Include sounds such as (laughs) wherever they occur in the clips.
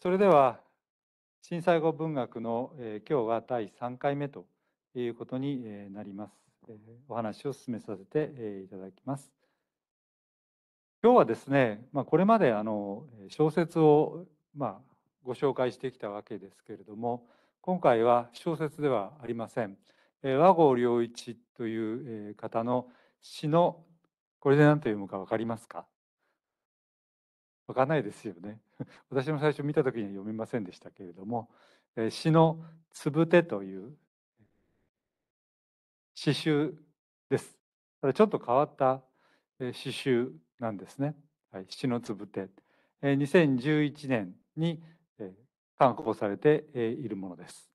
それでは震災後文学の、えー、今日は第3回目ということに、えー、なります、えー、お話を進めさせて、えー、いただきます。今日はですね、まあ、これまであの小説を、まあ、ご紹介してきたわけですけれども今回は小説ではありません、えー、和合良一というえ方の詩のこれで何と読むか分かりますか？分かんないですよね。(laughs) 私も最初見た時には読めませんでしたけれども「詩のつぶて」という詩集です。ちょっと変わった詩集なんですね。はい、詩のつぶて。2011年に刊行されているものです。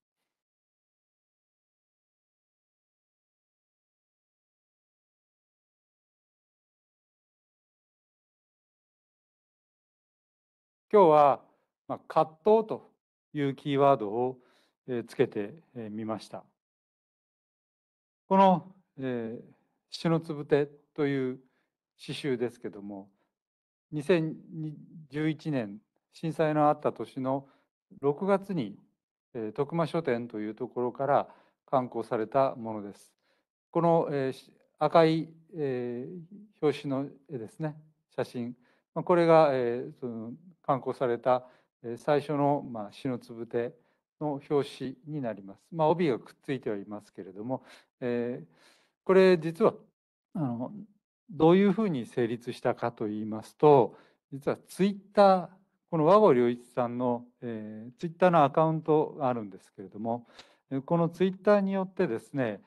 今日は、まあ、葛藤というキーワードを、えつけてみました。この「えー、詩のつぶて」という詩集ですけども2011年震災のあった年の6月に、えー、徳間書店というところから刊行されたものです。この、えー、赤い、えー、表紙の絵ですね写真まあこれが、えー、その刊行された最初の、まあ、詩のつぶての表紙になります。まあ、帯がくっついてはいますけれども、えー、これ実はあのどういうふうに成立したかといいますと実はツイッターこの和合良一さんの、えー、ツイッターのアカウントがあるんですけれどもこのツイッターによってですね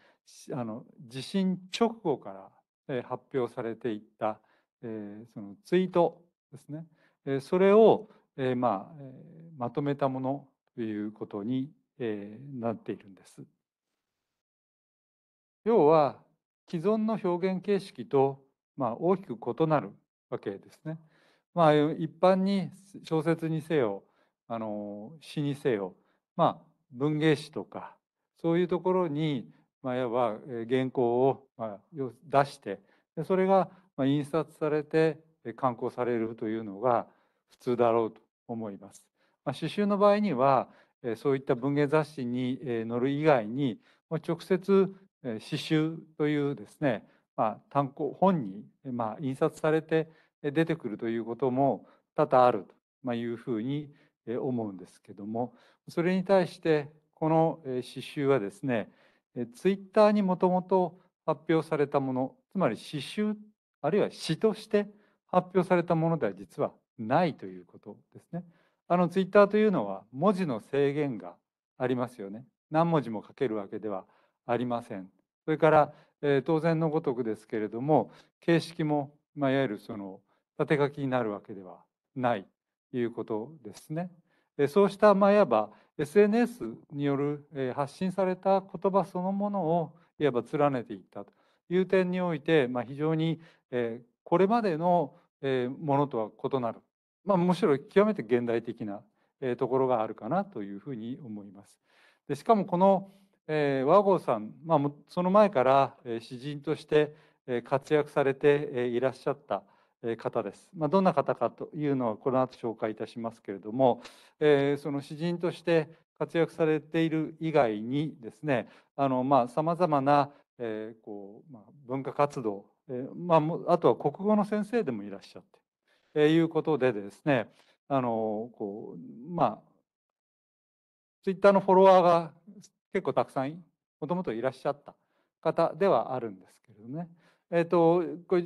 あの地震直後から発表されていった、えー、そのツイートですねそれを、えまあ、まとめたものということに、えなっているんです。要は既存の表現形式と、まあ、大きく異なるわけですね。まあ、一般に小説にせよあの詩にせよ、まあ、文芸誌とかそういうところに、まあ、いわば原稿を、まあ、出してそれがま印刷されて刊行されるというのが普通だろうと思います。まあ、詩集の場合にはそういった文芸雑誌に載る以外に直接詩集というですね、まあ、単行本にまあ印刷されて出てくるということも多々あるというふうに思うんですけどもそれに対してこの詩集はですねツイッターにもともと発表されたものつまり詩集あるいは詩として発表されたものでは実はないということですね。あのツイッターというのは文字の制限がありますよね。何文字も書けるわけではありません。それから、えー、当然のごとくですけれども形式も、まあ、いわゆるその縦書きになるわけではないということですね。そうした、まあ、いわば SNS による発信された言葉そのものをいわば連ねていったという点において、まあ、非常にこれまでのものとは異なるまあ、むしろ極めて現代的なところがあるかなというふうに思います。でしかもこの、えー、和合さん、まあ、その前から詩人として活躍されていらっしゃった方です。まあ、どんな方かというのはこの後紹介いたしますけれども、えー、その詩人として活躍されている以外にですねさまざまな、えーこうまあ、文化活動、えーまあ、あとは国語の先生でもいらっしゃっていうことでですねあのこうまあツイッターのフォロワーが結構たくさんもともといらっしゃった方ではあるんですけれどね。えっ、ー、とこれ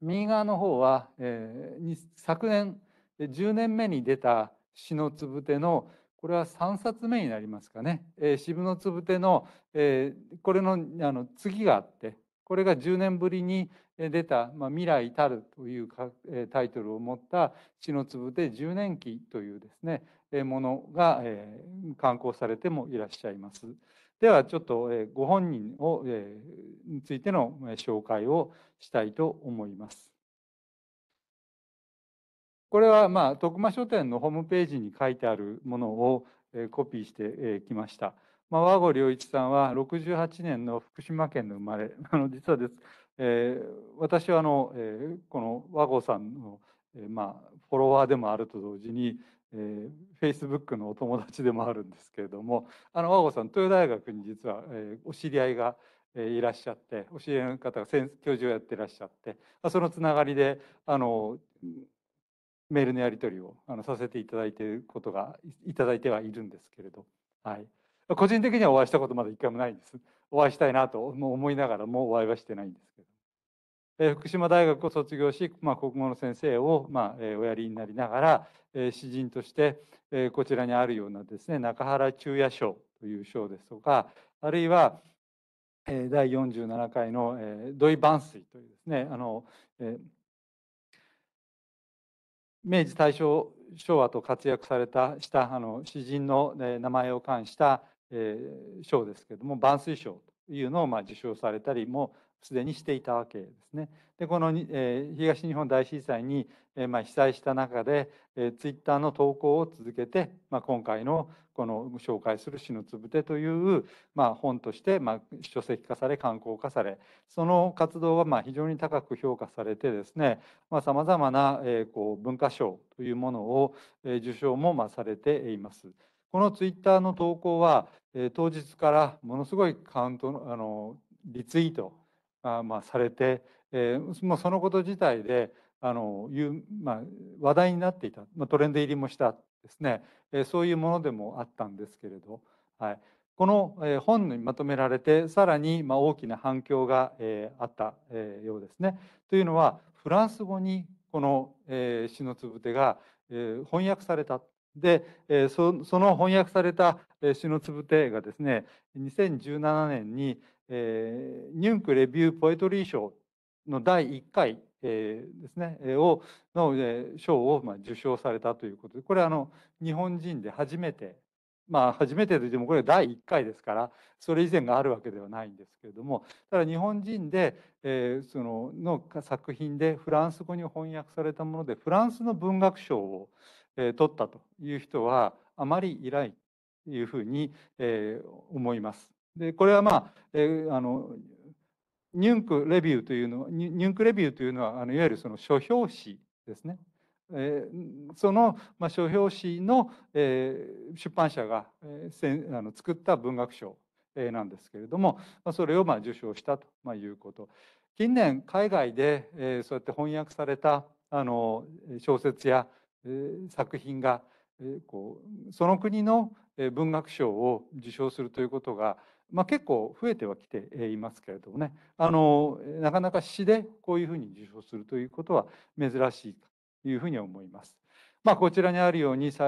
右側の方は、えー、昨年10年目に出た「詩のつぶて」のこれは3冊目になりますかね「えー、詩のつぶての」えー、これのあの次があってこれが10年ぶりに出た「まあ、未来たる」というタイトルを持った「血の粒で10年期」というですねものが刊行されてもいらっしゃいます。ではちょっとご本人をについての紹介をしたいと思います。これはまあ徳間書店のホームページに書いてあるものをコピーしてきました。まあ、和合良一さんは68年の福島県の生まれ (laughs) あの実はですえー、私はあの、えー、この和合さんの、えー、まあ、フォロワーでもあると同時に、えー、Facebook のお友達でもあるんですけれどもあの和合さん東洋大学に実は、えー、お知り合いがえいらっしゃって教えの方が教授をやってらっしゃってそのつながりであのメールのやり取りをあのさせていただいていることがいただいてはいるんですけれど、はい、個人的にはお会いしたことまだ一回もないんです。お会いしたいなと思いながらもお会いはしてないんですけど、え福島大学を卒業し、まあ、国語の先生を、まあえおやりになりながら、え詩人として、えこちらにあるようなですね中原中也賞という賞ですとかあるいは第47回の土井万水というですねあの明治大正昭和と活躍されたしたあの詩人の名前を冠した賞ですけれども万水賞というのをまあ受賞されたりもすでにしていたわけですね。でこの、えー、東日本大震災に、えー、まあ、被災した中で、えー、ツイッターの投稿を続けて、まあ、今回のこの紹介する「死のつぶて」という、まあ、本として、まあ、書籍化され刊行化されその活動はまあ非常に高く評価されてですねさまざ、まな、えー、こう文化賞というものを、えー、受賞もまあされています。このツイッターの投稿は、えー、当日からものすごいカウントのあのリツイートまあ、されて、えー、もうそのこと自体であのいう、まあ、話題になっていた、まあ、トレンド入りもしたですね、えー、そういうものでもあったんですけれど、はい、この、えー、本にまとめられてさらに、まあ、大きな反響が、えー、あった、えー、ようですね。というのはフランス語にこの「えー、詩のつぶてが」えー、翻訳された。で、そその翻訳された「詩のつぶて」がですね2017年にえー、ニュンクレビューポエトリー賞の第1回、えー、ですね、をの、えー、賞を、まあ、受賞されたということでこれはあの日本人で初めてまあ初めてといってもこれ第1回ですからそれ以前があるわけではないんですけれどもただ日本人で、えー、そのの作品でフランス語に翻訳されたものでフランスの文学賞を、えー、取ったという人はあまりいないというふうに、えー、思います。でこれはまあ,、えー、あのニュンクレビューというのはニュンクレビューというのはあのいわゆるその書評誌ですね。えー、その、まあ、書評誌の、えー、出版社が、えー、せんあの作った文学賞、えー、なんですけれども、まあ、それをまあ受賞したと、まあ、いうこと。近年海外で、えー、そうやって翻訳されたあの小説や、えー、作品が、えー、こうその国の文学賞を受賞するということがまあ、結構増えてはきていますけれどもねあのなかなか詩でこういうふうに受賞するということは珍しいというふうに思います。まあ、こちらにあるようにさ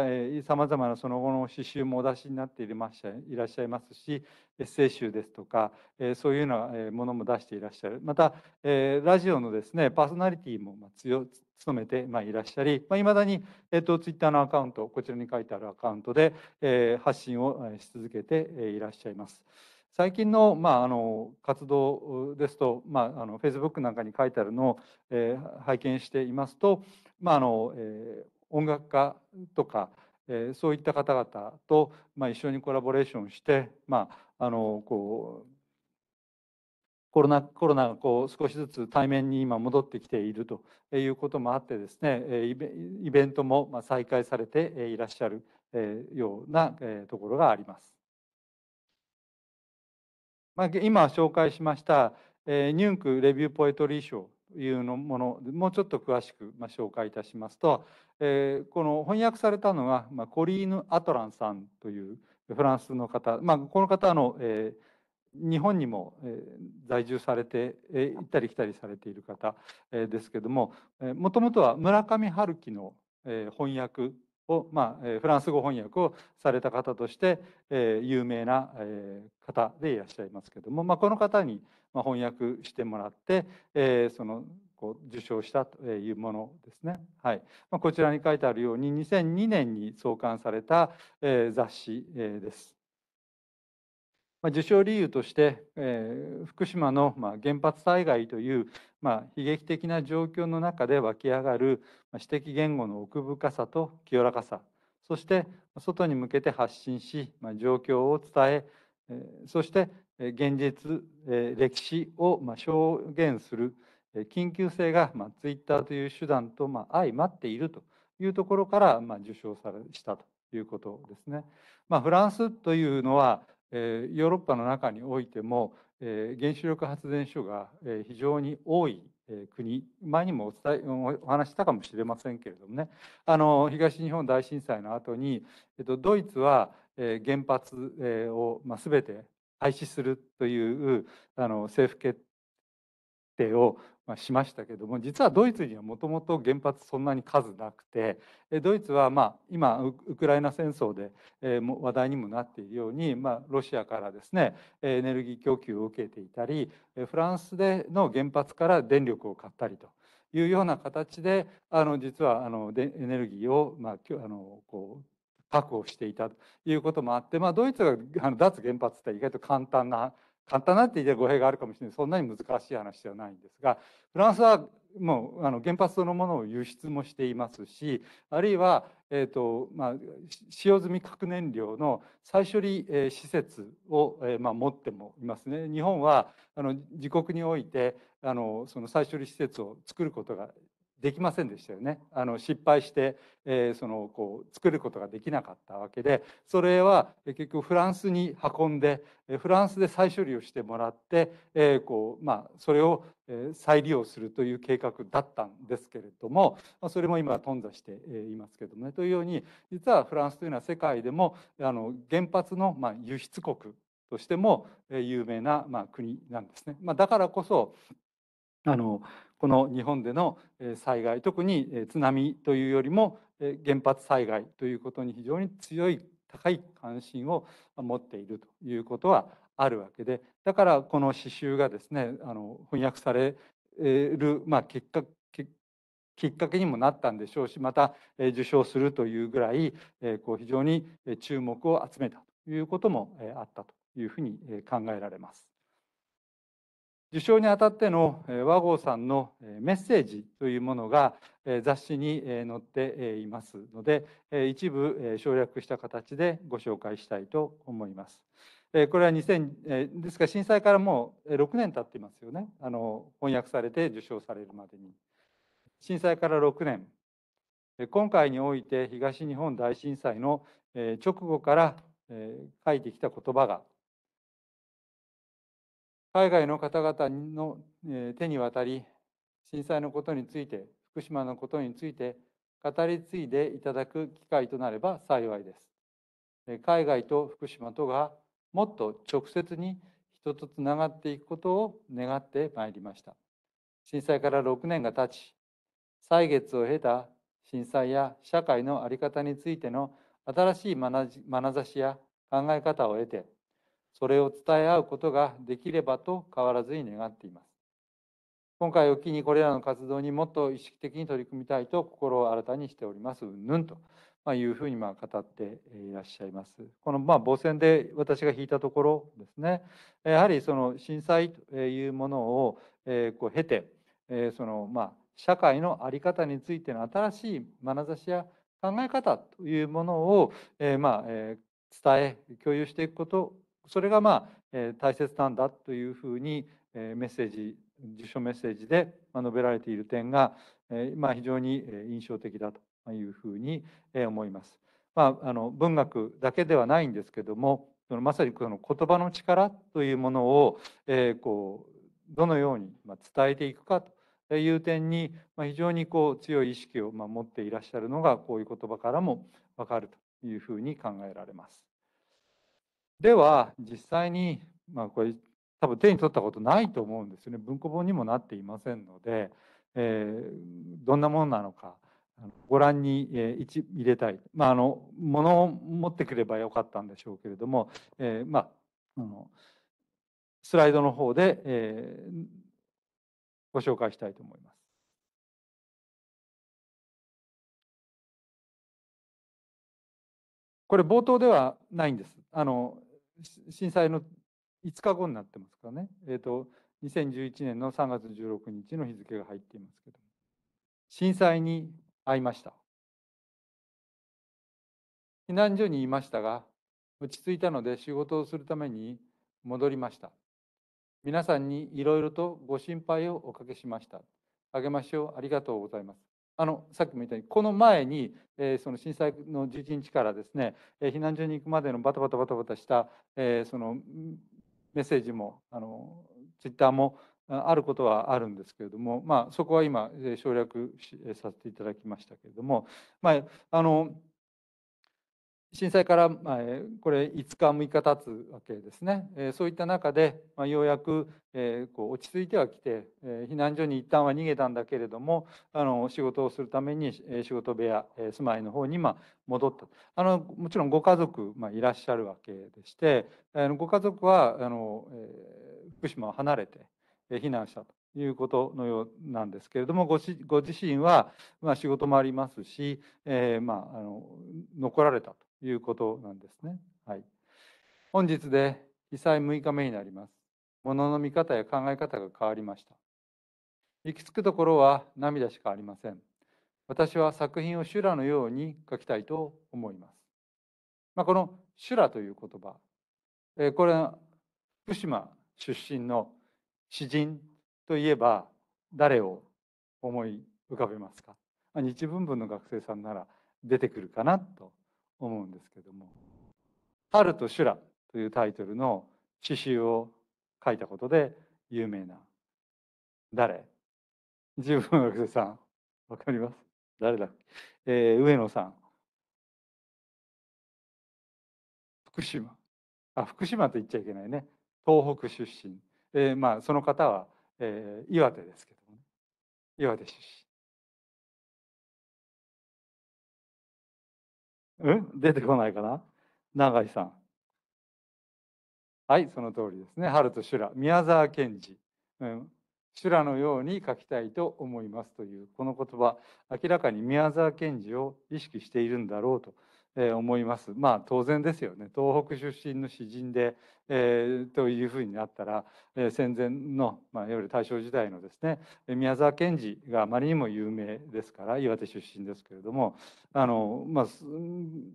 まざまなその後の詩集もお出しになっていらっしゃいますしエッセイ集ですとかそういうようなものも出していらっしゃるまたラジオのですねパーソナリティも強務めていらっしゃりいま、だに、えっと、ツイッターのアカウントこちらに書いてあるアカウントで、発信をし続けていらっしゃいます。最近の,、まあ、あの活動ですと、まあ、あの Facebook なんかに書いてあるのを、えー、拝見していますと、まああのえー、音楽家とか、えー、そういった方々と、まあ、一緒にコラボレーションして、まあ、あのこうコロナコロナがこう少しずつ対面に今戻ってきているということもあってですねイベントも再開されていらっしゃるようなところがあります。まあ、今紹介しました、えー、ニュンクレビューポエトリー賞というのものもうちょっと詳しく、まあ、紹介いたしますと、えー、この翻訳されたのが、まあ、コリーヌ・アトランさんというフランスの方、まあ、この方の、えー、日本にも、えー、在住されて、えー、行ったり来たりされている方、えー、ですけどももともとは村上春樹の、えー、翻訳を、まあ、フランス語翻訳をされた方として、えー、有名な、えー、方でいらっしゃいますけども、まあ、この方に、まあ、翻訳してもらって、えー、そのこう受賞したというものですね。はいまあ、こちらに書いてあるように2002年に創刊された、えー、雑誌、です。まあ、受賞理由として、えー、福島の、まあ、原発災害という、まあ、悲劇的な状況の中で湧き上がる、まあ、詩的言語の奥深さと清らかさそして外に向けて発信し、まあ、状況を伝ええー、そして現実、えー、歴史を、まあ、証言する緊急性が、まあ、ツイッターという手段と、まあ、相まっているといいうところから、まあ、受賞されしたということですね。まあ、フランスというのは、え、ヨーロッパの中においても、え、原子力発電所が、え、非常に多い国前にもお伝えお話したかもしれませんけれどもね。あの東日本大震災の後に、えっと、ドイツは、え、原発、を、まあ、全て廃止するというあの政府決定を、しましたけども実はドイツにはもともと原発そんなに数なくてドイツはま今ウクライナ戦争で話題にもなっているように、ま、ロシアからですねエネルギー供給を受けていたりフランスでの原発から電力を買ったりというような形であの実はあのエネルギーを、まあ、あのこう確保していたということもあって、まあ、ドイツがあの脱原発って意外と簡単な簡単なって言って語弊があるかもしれないそんなに難しい話ではないんですがフランスはもうあの原発そのものを輸出もしていますしあるいは、えーとまあ、使用済み核燃料の再処理、え施設を、えまあ、持ってもいますね。日本はあの自国においてあのその再処理施設を作ることができませんでしたよねあの失敗して、えー、そのこう作ることができなかったわけでそれは結局フランスに運んでフランスで再処理をしてもらって、えーこうまあ、それを再利用するという計画だったんですけれどもそれも今頓挫していますけどもねというように実はフランスというのは世界でもあの原発のまあ輸出国としても有名なまあ国なんですね。まあ、だからこそあのこの日本での災害特に津波というよりも原発災害ということに非常に強い高い関心を持っているということはあるわけでだからこの詩集がですねあの翻訳される、まあ、結果きっかけにもなったんでしょうしまた受賞するというぐらいこう非常に注目を集めたということもあったというふうに考えられます。受賞にあたっての和合さんのメッセージというものが雑誌に載っていますので一部省略した形でご紹介したいと思います。これは2000ですから震災からもう6年経っていますよねあの翻訳されて受賞されるまでに。震災から6年今回において東日本大震災の直後から書いてきた言葉が海外の方々の手に渡り震災のことについて福島のことについて語り継いでいただく機会となれば幸いです。海外と福島とがもっと直接に人とつながっていくことを願ってまいりました。震災から6年が経ち歳月を経た震災や社会の在り方についての新しいまなざしや考え方を得てそれを伝え合うことができればと変わらずに願っています。今回を機にこれらの活動にもっと意識的に取り組みたいと心を新たにしております。うんぬんというふうにま語っていらっしゃいます。このまあ母線で私が引いたところですね、やはりその震災というものをこう経て、そのまあ社会の在り方についての新しい眼差しや考え方というものをまあ伝え共有していくことそれがまあ大切なんだというふうにメッセージ受賞メッセージで述べられている点がまあ非常に印象的だというふうに思います。まあ、あの文学だけではないんですけどもそのまさにこの言葉の力というものを、えこうどのように伝えていくかという点に非常にこう強い意識を持っていらっしゃるのがこういう言葉からも分かるというふうに考えられます。では実際に、まあ、これ多分手に取ったことないと思うんですよね文庫本にもなっていませんので、えー、どんなものなのかご覧に、えー、入れたい、まあ、あの物を持ってくればよかったんでしょうけれども、えー、まああのスライドの方で、えー、ご紹介したいと思います。これ冒頭ではないんです。あの震災の5日後になってますからね、えーと、2011年の3月16日の日付が入っていますけど震災に遭いました避難所にいましたが落ち着いたので仕事をするために戻りました皆さんにいろいろとご心配をおかけしましたあげましょうありがとうございますあのさっきも言ったようにこの前に、えー、その震災の11日からですね、えー、避難所に行くまでのバタバタバタバタした、えー、そのメッセージもあのツイッターもあることはあるんですけれども、まあ、そこは今省略させていただきましたけれども、まあ、あの震災からこれ5日6日経つわけですね。そういった中でようやくこう落ち着いてはきて避難所に一旦は逃げたんだけれどもあの仕事をするために仕事部屋住まいの方に戻ったあのもちろんご家族いらっしゃるわけでしてご家族はあの福島を離れて避難したということのようなんですけれどもごご自身は、まあ、仕事もありますし、え、まあ、あの残られたと。いうことなんですね。はい、本日で被災6日目になります。ものの見方や考え方が変わりました。行き着くところは涙しかありません。私は作品を修羅のように書きたいと思います。まあ、この修羅という言葉、えこれは福島出身の詩人といえば誰を思い浮かべますか？日文文の学生さんなら出てくるかなと思うんですけども「春と修羅」というタイトルの詩集を書いたことで有名な誰？自分学生さん。わかります？誰だ、えー、上野さん。福島。あ福島と言っちゃいけないね。東北出身、えー、まあその方は、えー、岩手ですけどもね。岩手出身。うん出てこないかな永井さん。はい、その通りですね。春と修羅、宮沢賢治。うん、修羅のように書きたいと思いますというこの言葉明らかに宮沢賢治を意識しているんだろうとえ思います。まあ当然ですよね。東北出身の詩人で、えー、というふうになったら、えー、戦前の、まあ、いわゆる大正時代のですね宮沢賢治があまりにも有名ですから岩手出身ですけれどもあの、まあ、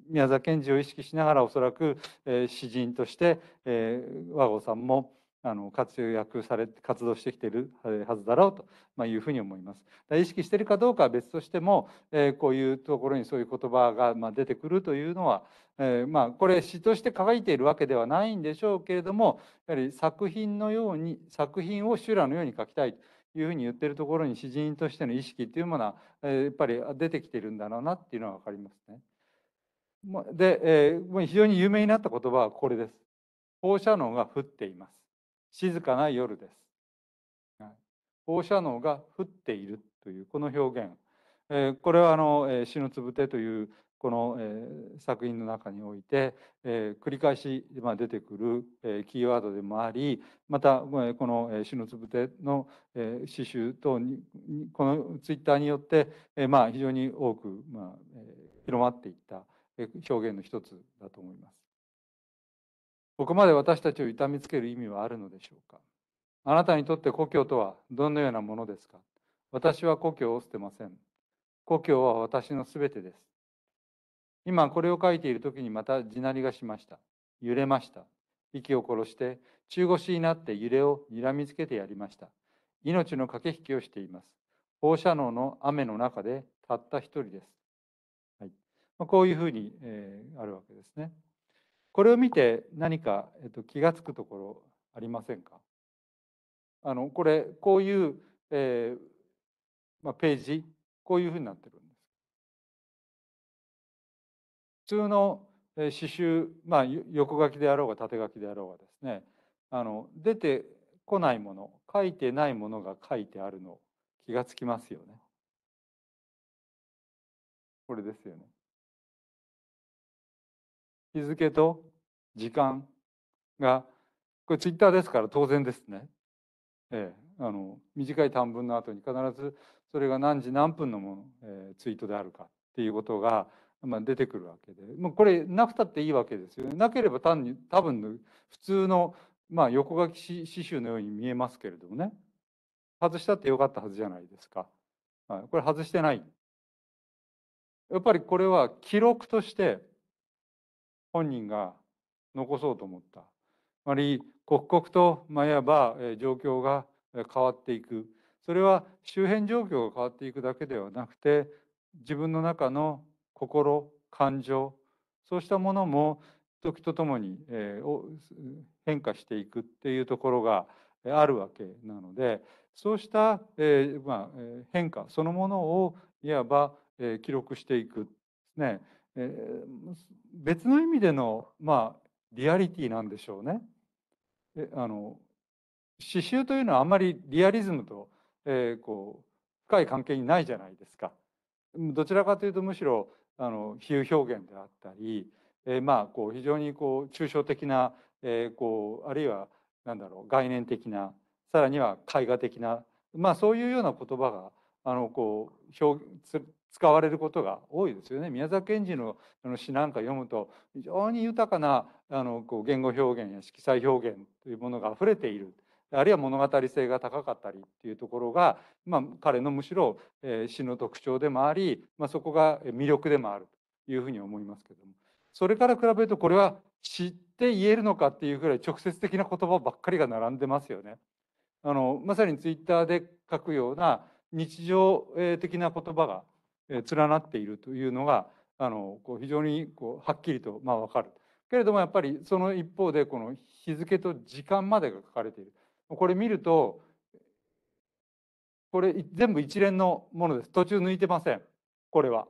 宮沢賢治を意識しながらおそらく、え、詩人として、え、和合さんもあの活躍され活動してきているはずだろうと、まあ、いうふうに思います。意識しているかどうかは別としても、えー、こういうところにそういう言葉がまあ出てくるというのは、えー、まあこれ詩として書いているわけではないんでしょうけれどもやはり作品のように作品を修羅のように書きたいというふうに言ってるところに詩人としての意識っていうものは、えー、やっぱり出てきているんだろうなっていうのは分かりますね。で、えー、非常に有名になった言葉はこれです。放射能が降っています。静かな夜です。放射能が降っているというこの表現、えこれはあの「死のつぶて」というこの、え作品の中において、え繰り返し、ま出てくる、えキーワードでもありまたこの「死のつぶて」の、え詩集等にこのツイッターによって、えまあ、非常に多く、まあえ広まっていった表現の一つだと思います。ここまで私たちを痛みつける意味はあるのでしょうか？あなたにとって故郷とはどのようなものですか？私は故郷を捨てません。故郷は私のすべてです。今これを書いている時にまた地鳴りがしました。揺れました。息を殺して中腰になって揺れをにらみつけてやりました。命の駆け引きをしています。放射能の雨の中でたった一人です。はい、こういうふうに、えー、あるわけですね。これを見て何か、えっと、気が付くところありませんか？あのこれこういう、えーまあ、ページこういうふうになってるんです。普通の刺繍、まあ、横書きであろうが縦書きであろうがですねあの出てこないもの書いてないものが書いてあるの気がつきますよね。これですよね。日付と時間がこれツイッターですから当然ですね、ええ、あの短い短文の後に必ずそれが何時何分のもの、えー、ツイートであるかっていうことが、まあ、出てくるわけで。もうこれなくたっていいわけですよね。なければ単に多分普通の、まあ、横書き詩集のように見えますけれどもね。外したってよかったはずじゃないですか、はい、これ外してない。やっぱりこれは記録として本人が残そうと思った。つまり刻々と、まあ、いわば状況が変わっていくそれは周辺状況が変わっていくだけではなくて自分の中の心感情そうしたものも時とともに、えー、変化していくっていうところがあるわけなのでそうした、えーまあ、変化そのものをいわば、えー、記録していくですね、えー、別の意味での、まあ、リアリティなんでしょうね。えあの刺繍というのはあんまりリアリズムと、えー、こう深い関係にないじゃないですか。どちらかというとむしろあの比喩表現であったり、えー、まあこう非常にこう抽象的な、えー、こうあるいはなんだろう概念的なさらには絵画的な、まあ、そういうような言葉があのこう表使われることが多いですよね。宮沢賢治の詩なんか読むと非常に豊かなあのこう言語表現や色彩表現というものが溢れている。あるいは物語性が高かったりっていうところが、まあ、彼のむしろ、え、詩の特徴でもあり、まあ、そこが魅力でもあるというふうに思いますけどもそれから比べるとこれは知って言えるのかっていうぐらい直接的な言葉ばっかりが並んでますよね。あのまさにツイッターで書くような日常的な言葉が連なっているというのがあのこう非常にこうはっきりとまあ分かる。けれどもやっぱりその一方でこの日付と時間までが書かれている。これ見るとこれ全部一連のものです。途中抜いてません。これは。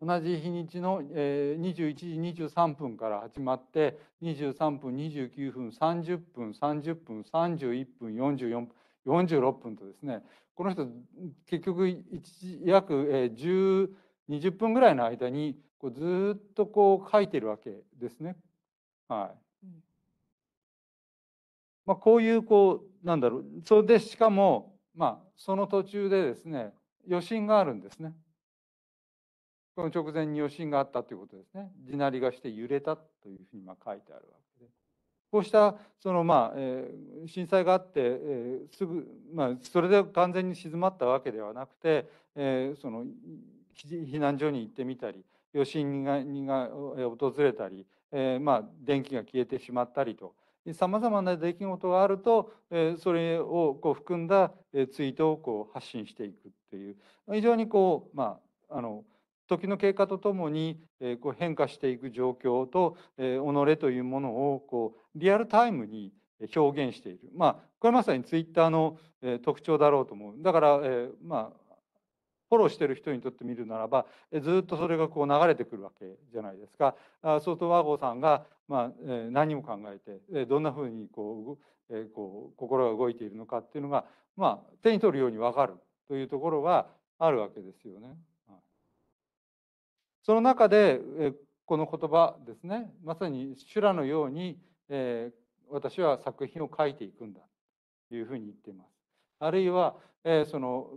同じ日にちの21時23分から始まって23分29分30分30分31分44分46分とですねこの人結局約10 20分ぐらいの間にこうずっとこう書いてるわけですね。はいまあ、こういうこうなんだろうそれでしかもまあその途中でですね余震があるんですね。この直前に余震があったということですね。地鳴りがして揺れたというふうにま書いてあるわけで。こうしたそのまあ、えー、震災があって、えー、すぐまあそれで完全に静まったわけではなくて、えー、その避難所に行ってみたり余震がが訪れたり、えー、まあ電気が消えてしまったりとさまざまな出来事があると、えー、それをこう含んだツイートをこう発信していくっていう非常にこうまああの時の経過とともに、えこう変化していく状況と、え己というものをこうリアルタイムに表現しているまあこれまさにツイッターの、え特徴だろうと思うだから、えまあフォローしてる人にとってみるならばえずっとそれがこう流れてくるわけじゃないですか。相当和合さんが、まあえ、何も考えてえどんなふうにこうえこう心が動いているのかっていうのが、まあ、手に取るように分かるというところがあるわけですよね。その中でこの言葉ですねまさに修羅のように、え私は作品を書いていくんだというふうに言っています。あるいは、えその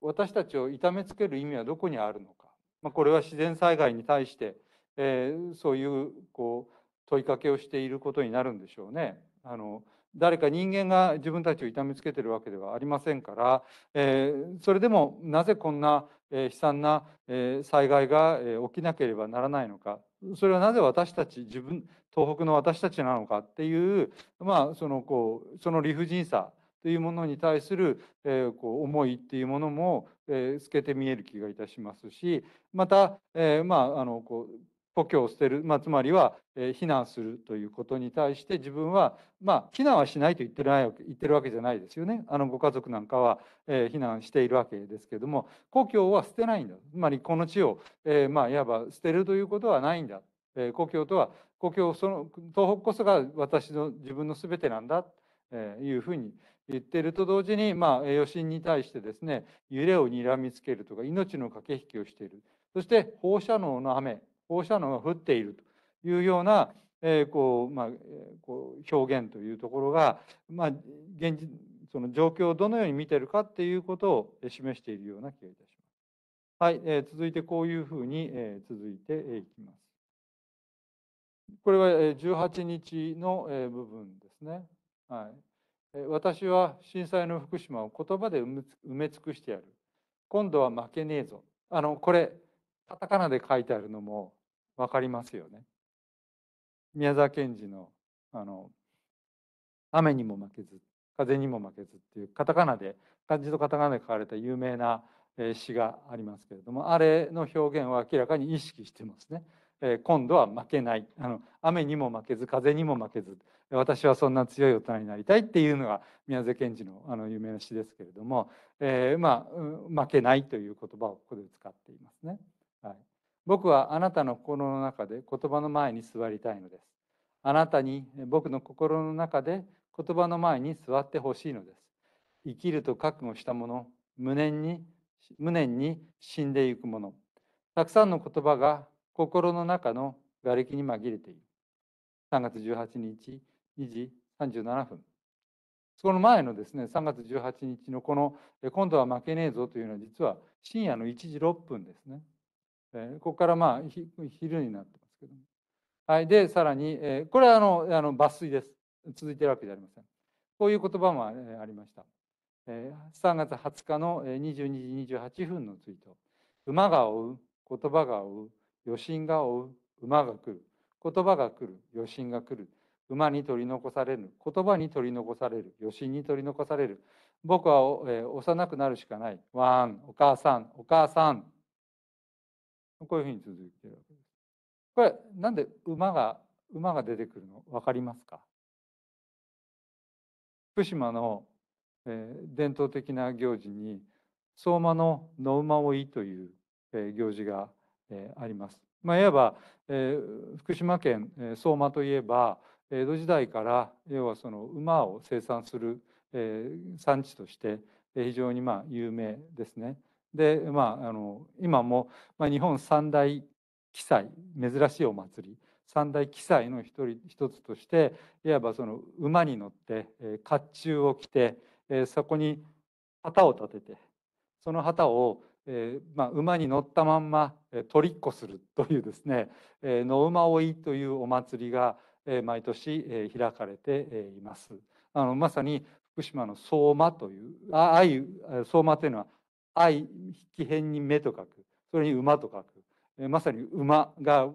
私たちを痛めつける意味はどこにあるのか、まあ、これは自然災害に対して、えそういうこう問いかけをしていることになるんでしょうね。あの誰か人間が自分たちを痛めつけてるわけではありませんから、えそれでもなぜこんな悲惨な災害が起きなければならないのか。それはなぜ私たち自分東北の私たちなのかっていう,、まあ、そのこうその理不尽さというものに対する、えー、こう思いっていうものも、えー、透けて見える気がいたしますしまた、えー、まああのこう故郷を捨てる、まあ、つまりは、え避難するということに対して自分は、まあ、避難はしないと言ってない言ってるわけじゃないですよね。あのご家族なんかは、え避難しているわけですけれども故郷は捨てないんだ。つまりこの地を、えまあ、いわば捨てるということはないんだ、え故郷とは故郷その東北こそが私の自分の全てなんだというふうに言っていると同時に、まあ、余震に対してですね揺れをにらみつけるとか命の駆け引きをしている。そして放射能の雨。放射能が降っているというような、えーこうまあ、こう表現というところが、まあ、現実その状況をどのように見てるかっていうことを示しているような気がいたします。はい、えー、続いてこういうふうに、えー、続いていきます。これは18日の部分ですね。はい、私は震災の福島を言葉で埋め尽くしてやる。今度は負けねえぞ。あのこれカタカナで書いてあるのも分かりますよね。宮沢賢治のあの「雨にも負けず」風にも負けず」っていうカタカナで漢字とカタカナで書かれた有名な詩がありますけれどもあれの表現は明らかに意識してますね。え今度は負けないあの雨にも負けず風にも負けず私はそんな強い大人になりたいっていうのが宮瀬賢治のあの有名な詩ですけれども、えー、まあ負けないという言葉をここで使っていますね。僕はあなたの心の中で言葉の前に座りたいのです。あなたに僕の心の中で言葉の前に座ってほしいのです。生きると覚悟したもの、無念に無念に死んでいくもの、たくさんの言葉が心の中の瓦礫に紛れている。3月18日2時37分。その前のですね、3月18日のこの「今度は負けねえぞ」というのは実は深夜の1時6分ですね。ここからまあ昼になってますけど。はい、でさらにこれはあのあの抜粋です。続いてるわけじゃありません。こういう言葉もありました。3月20日の22時28分のツイート。馬が追う、言葉が追う、余震が追う、馬が来る。言葉が来る、余震が来る。馬に取り残される、言葉に取り残される、余震に取り残される。僕は、え、幼くなるしかない。ワン、お母さん、お母さん。こういうふうに続いているわけです。これ、なんで馬が、馬が出てくるの？分かりますか？福島の、えー、伝統的な行事に相馬の野馬追いという、えー、行事が、えー、あります。まあ、いわば、えー、福島県、えー、相馬といえば江戸時代から要はその馬を生産する、えー、産地として非常にまあ有名ですね。でまああの今も、まあ、日本三大記載珍しいお祭り三大記載の一人一つとしていわばその馬に乗って甲冑を着てそこに旗を立ててその旗をえーまあ、馬に乗ったまんま取りっこするというですね野馬追いというお祭りが毎年開かれています。あのまさに福島の相馬という愛相馬というのは愛引変に目と書く。それに馬と書く。えまさに馬が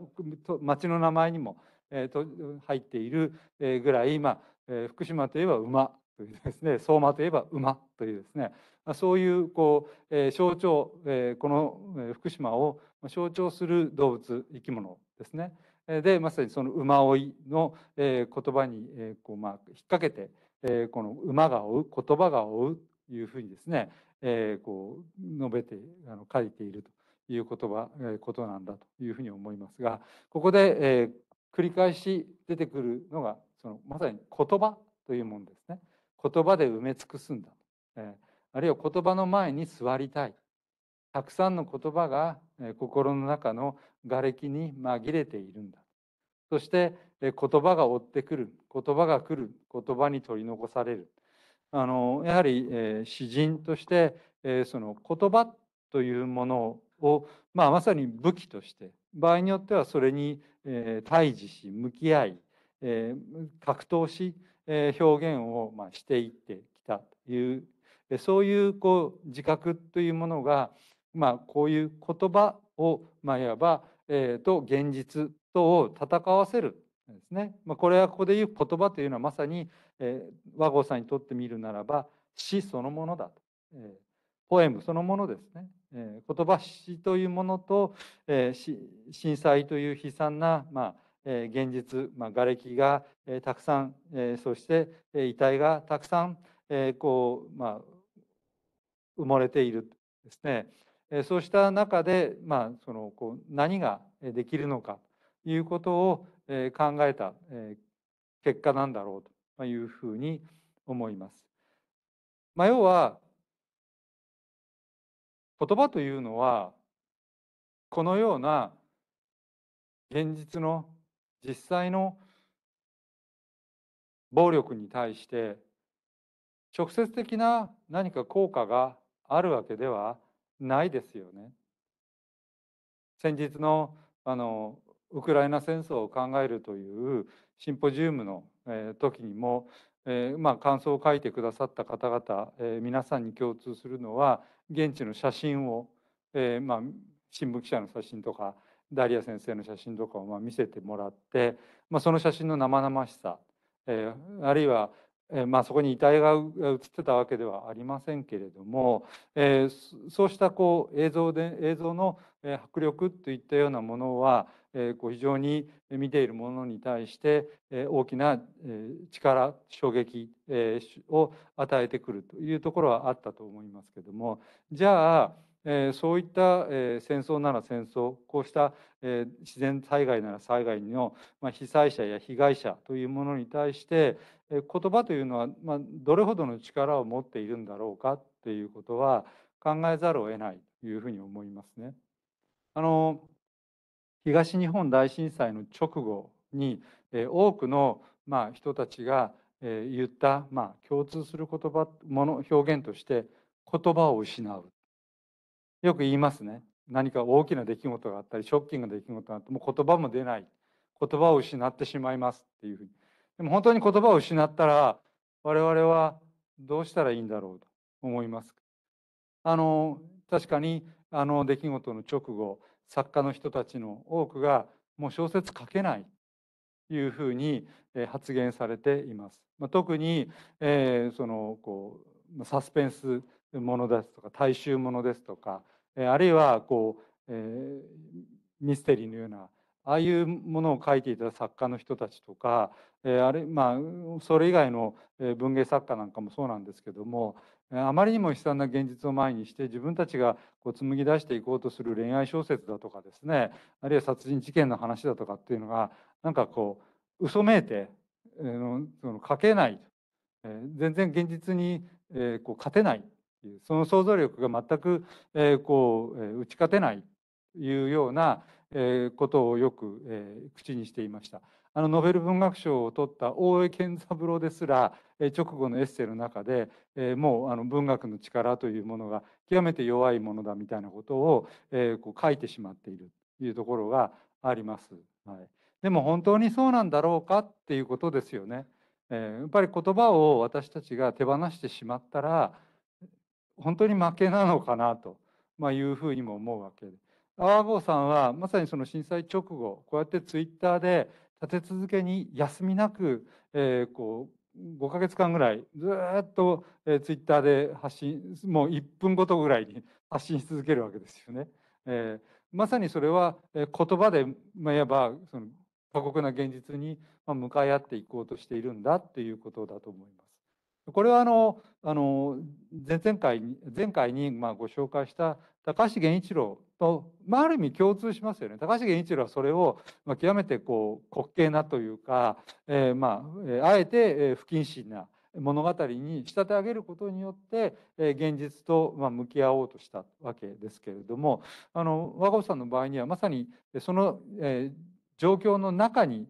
町の名前にもえ、と入っているぐらい、まあ、福島といえば馬というですね相馬といえば馬というですね。そういうこうえ象徴えこの福島を象徴する動物生き物ですね。でまさにその馬追いのえ言葉にえこうまあ引っ掛けてえこの馬が追う言葉が追うというふうにですねこう述べてあの書いているという言葉ことなんだというふうに思いますがここで繰り返し出てくるのがそのまさに言葉というものですね。言葉で埋め尽くすんだ。えあるいは言葉の前に座りたい。たくさんの言葉がえ心の中の瓦礫に紛れているんだ。そしてえ言葉が追ってくる。言葉が来る。言葉に取り残される。あのやはり、え詩人として、えその言葉というものを、まあ、まさに武器として場合によってはそれに、え対峙し向き合い、え格闘し、え表現を、ましていってきたというそういうこう自覚というものが、まあ、こういう言葉を、まあ、いわば、えー、と現実とを戦わせるですね。まあ、これはここで言う言葉というのはまさに、えー、和合さんにとってみるならば詩そのものだと、えー、ポエムそのものですね。えー、言葉詩というものと、えー、震災という悲惨な、まあえー、現実、まあ、瓦礫が、えー、たくさん、えー、そして、えー、遺体がたくさん、えー、こうまあ埋もれているですねそうした中で、まあ、そのこう何ができるのかということを考えた結果なんだろうというふうに思います。まあ、要は言葉というのはこのような現実の実際の暴力に対して直接的な何か効果があるわけではないですよね。先日のあのウクライナ戦争を考えるというシンポジウムの、え、時にも、え、まあ、感想を書いてくださった方々、え、皆さんに共通するのは現地の写真を、えまあ、新聞記者の写真とかダリア先生の写真とかをま見せてもらって、まあ、その写真の生々しさ、えあるいはえまあ、そこに遺体が映ってたわけではありませんけれども、えそうしたこう映像で映像の迫力といったようなものは、こう非常に見ているものに対して、大きな力衝撃、を与えてくるというところはあったと思いますけどもじゃあそういった、戦争なら戦争こうした、自然災害なら災害の、被災者や被害者というものに対して、言葉というのは、どれほどの力を持っているんだろうかっていうことは考えざるを得ないというふうに思いますね。あの東日本大震災の直後に、え多くの、ま、人たちが、え言った、ま、共通する言葉もの表現として言葉を失う。よく言いますね。何か大きな出来事があったりショッキングな出来事があってもう言葉も出ない。言葉を失ってしまいますっていうふうに。でも本当に言葉を失ったら我々はどうしたらいいんだろうと思います。あの確かにあの出来事の直後作家の人たちの多くがもう小説書けないというふうに発言されています。まあ、特に、えー、そのこうサスペンスものですとか大衆ものですとかあるいはこう、えー、ミステリーのようなああいうものを書いていた作家の人たちとか、えー、あれまあそれ以外の文芸作家なんかもそうなんですけどもあまりにも悲惨な現実を前にして自分たちがこう紡ぎ出していこうとする恋愛小説だとかですねあるいは殺人事件の話だとかっていうのがなんかこう嘘めいて、えー、その書けない、えー、全然現実に、えー、こう勝てないいその想像力が全く、えー、こう、えー、打ち勝てないというような、えー、ことをよく、えー、口にしていました。あのノーベル文学賞を取った大江健三郎ですら直後のエッセイの中でもうあの文学の力というものが極めて弱いものだみたいなことをこう書いてしまっているというところがあります。はい、でも本当にそうなんだろうかっていうことですよね。やっぱり言葉を私たちが手放してしまったら本当に負けなのかなと、まあ、いうふうにも思うわけで。阿郷さんはまさにその震災直後こうやってツイッターで立て続けに休みなく、えー、こう5か月間ぐらいずっと、えー、ツイッターで発信もう1分ごとぐらいに発信し続けるわけですよね。えー、まさにそれは、えー、言葉で、まあ、言えばその過酷な現実に向かい合っていこうとしているんだっていうことだと思います。これはあのあの前々回前回にまあご紹介した高橋源一郎と、まあ、ある意味共通しますよね。高橋源一郎はそれを、まあ、極めてこう滑稽なというか、えー、まああえて不謹慎な物語に仕立て上げることによって現実とまあ向き合おうとしたわけですけれどもあの和合さんの場合にはまさにその状況の中に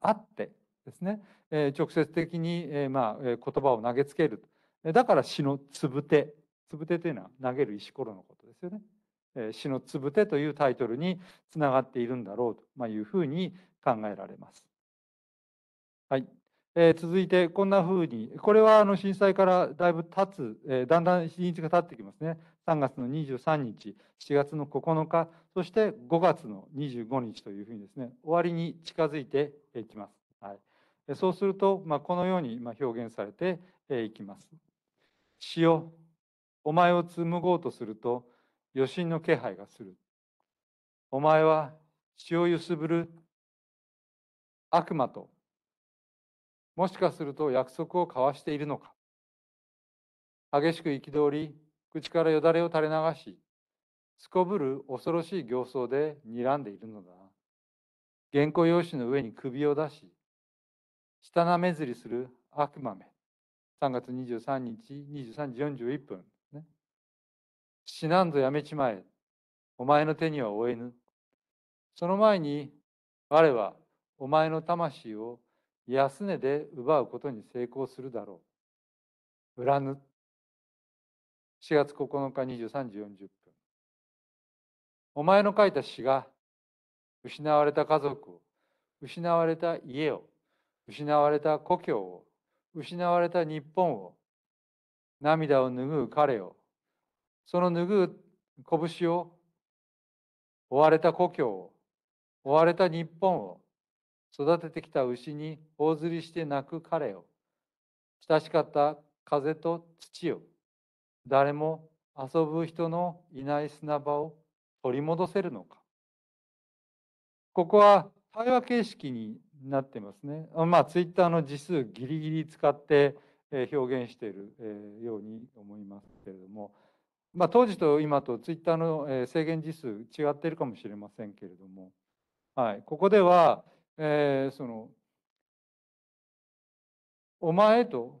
あってですね。直接的にまあ言葉を投げつける。だから詩のつぶて。つぶてというのは投げる石ころのことですよね。詩のつぶてというタイトルにつながっているんだろうというふうに考えられます。はい、えー、続いてこんなふうにこれはあの震災からだいぶ経つ、えー、だんだん日にちが経ってきますね。3月の23日7月の9日そして5月の25日というふうにですね終わりに近づいていきます。はい。そうすると、まあ、このように表現されていきます。死よ、お前を紡ごうとすると余震の気配がする。お前は血を揺すぶる悪魔ともしかすると約束を交わしているのか。激しく憤り、口からよだれを垂れ流し、すこぶる恐ろしい形相で睨んでいるのだ。原稿用紙の上に首を出し、下なめずりする悪魔め。3月23日23時41分、ね。死なんぞやめちまえ。お前の手には負えぬ。その前に我はお前の魂を安値で奪うことに成功するだろう。売らぬ。4月9日23時40分。お前の書いた詩が失われた家族を、失われた家を、失われた故郷を、失われた日本を、涙を拭う彼を、その拭う拳を、追われた故郷を、追われた日本を、育ててきた牛に大釣りして泣く彼を、親しかった風と土よ誰も遊ぶ人のいない砂場を取り戻せるのか。ここは対話形式になってますね。まあツイッターの字数ギリギリ使って表現しているように思いますけれども、まあ、当時と今とツイッターの制限字数違っているかもしれませんけれども、はい、ここでは、えー、その「お前」と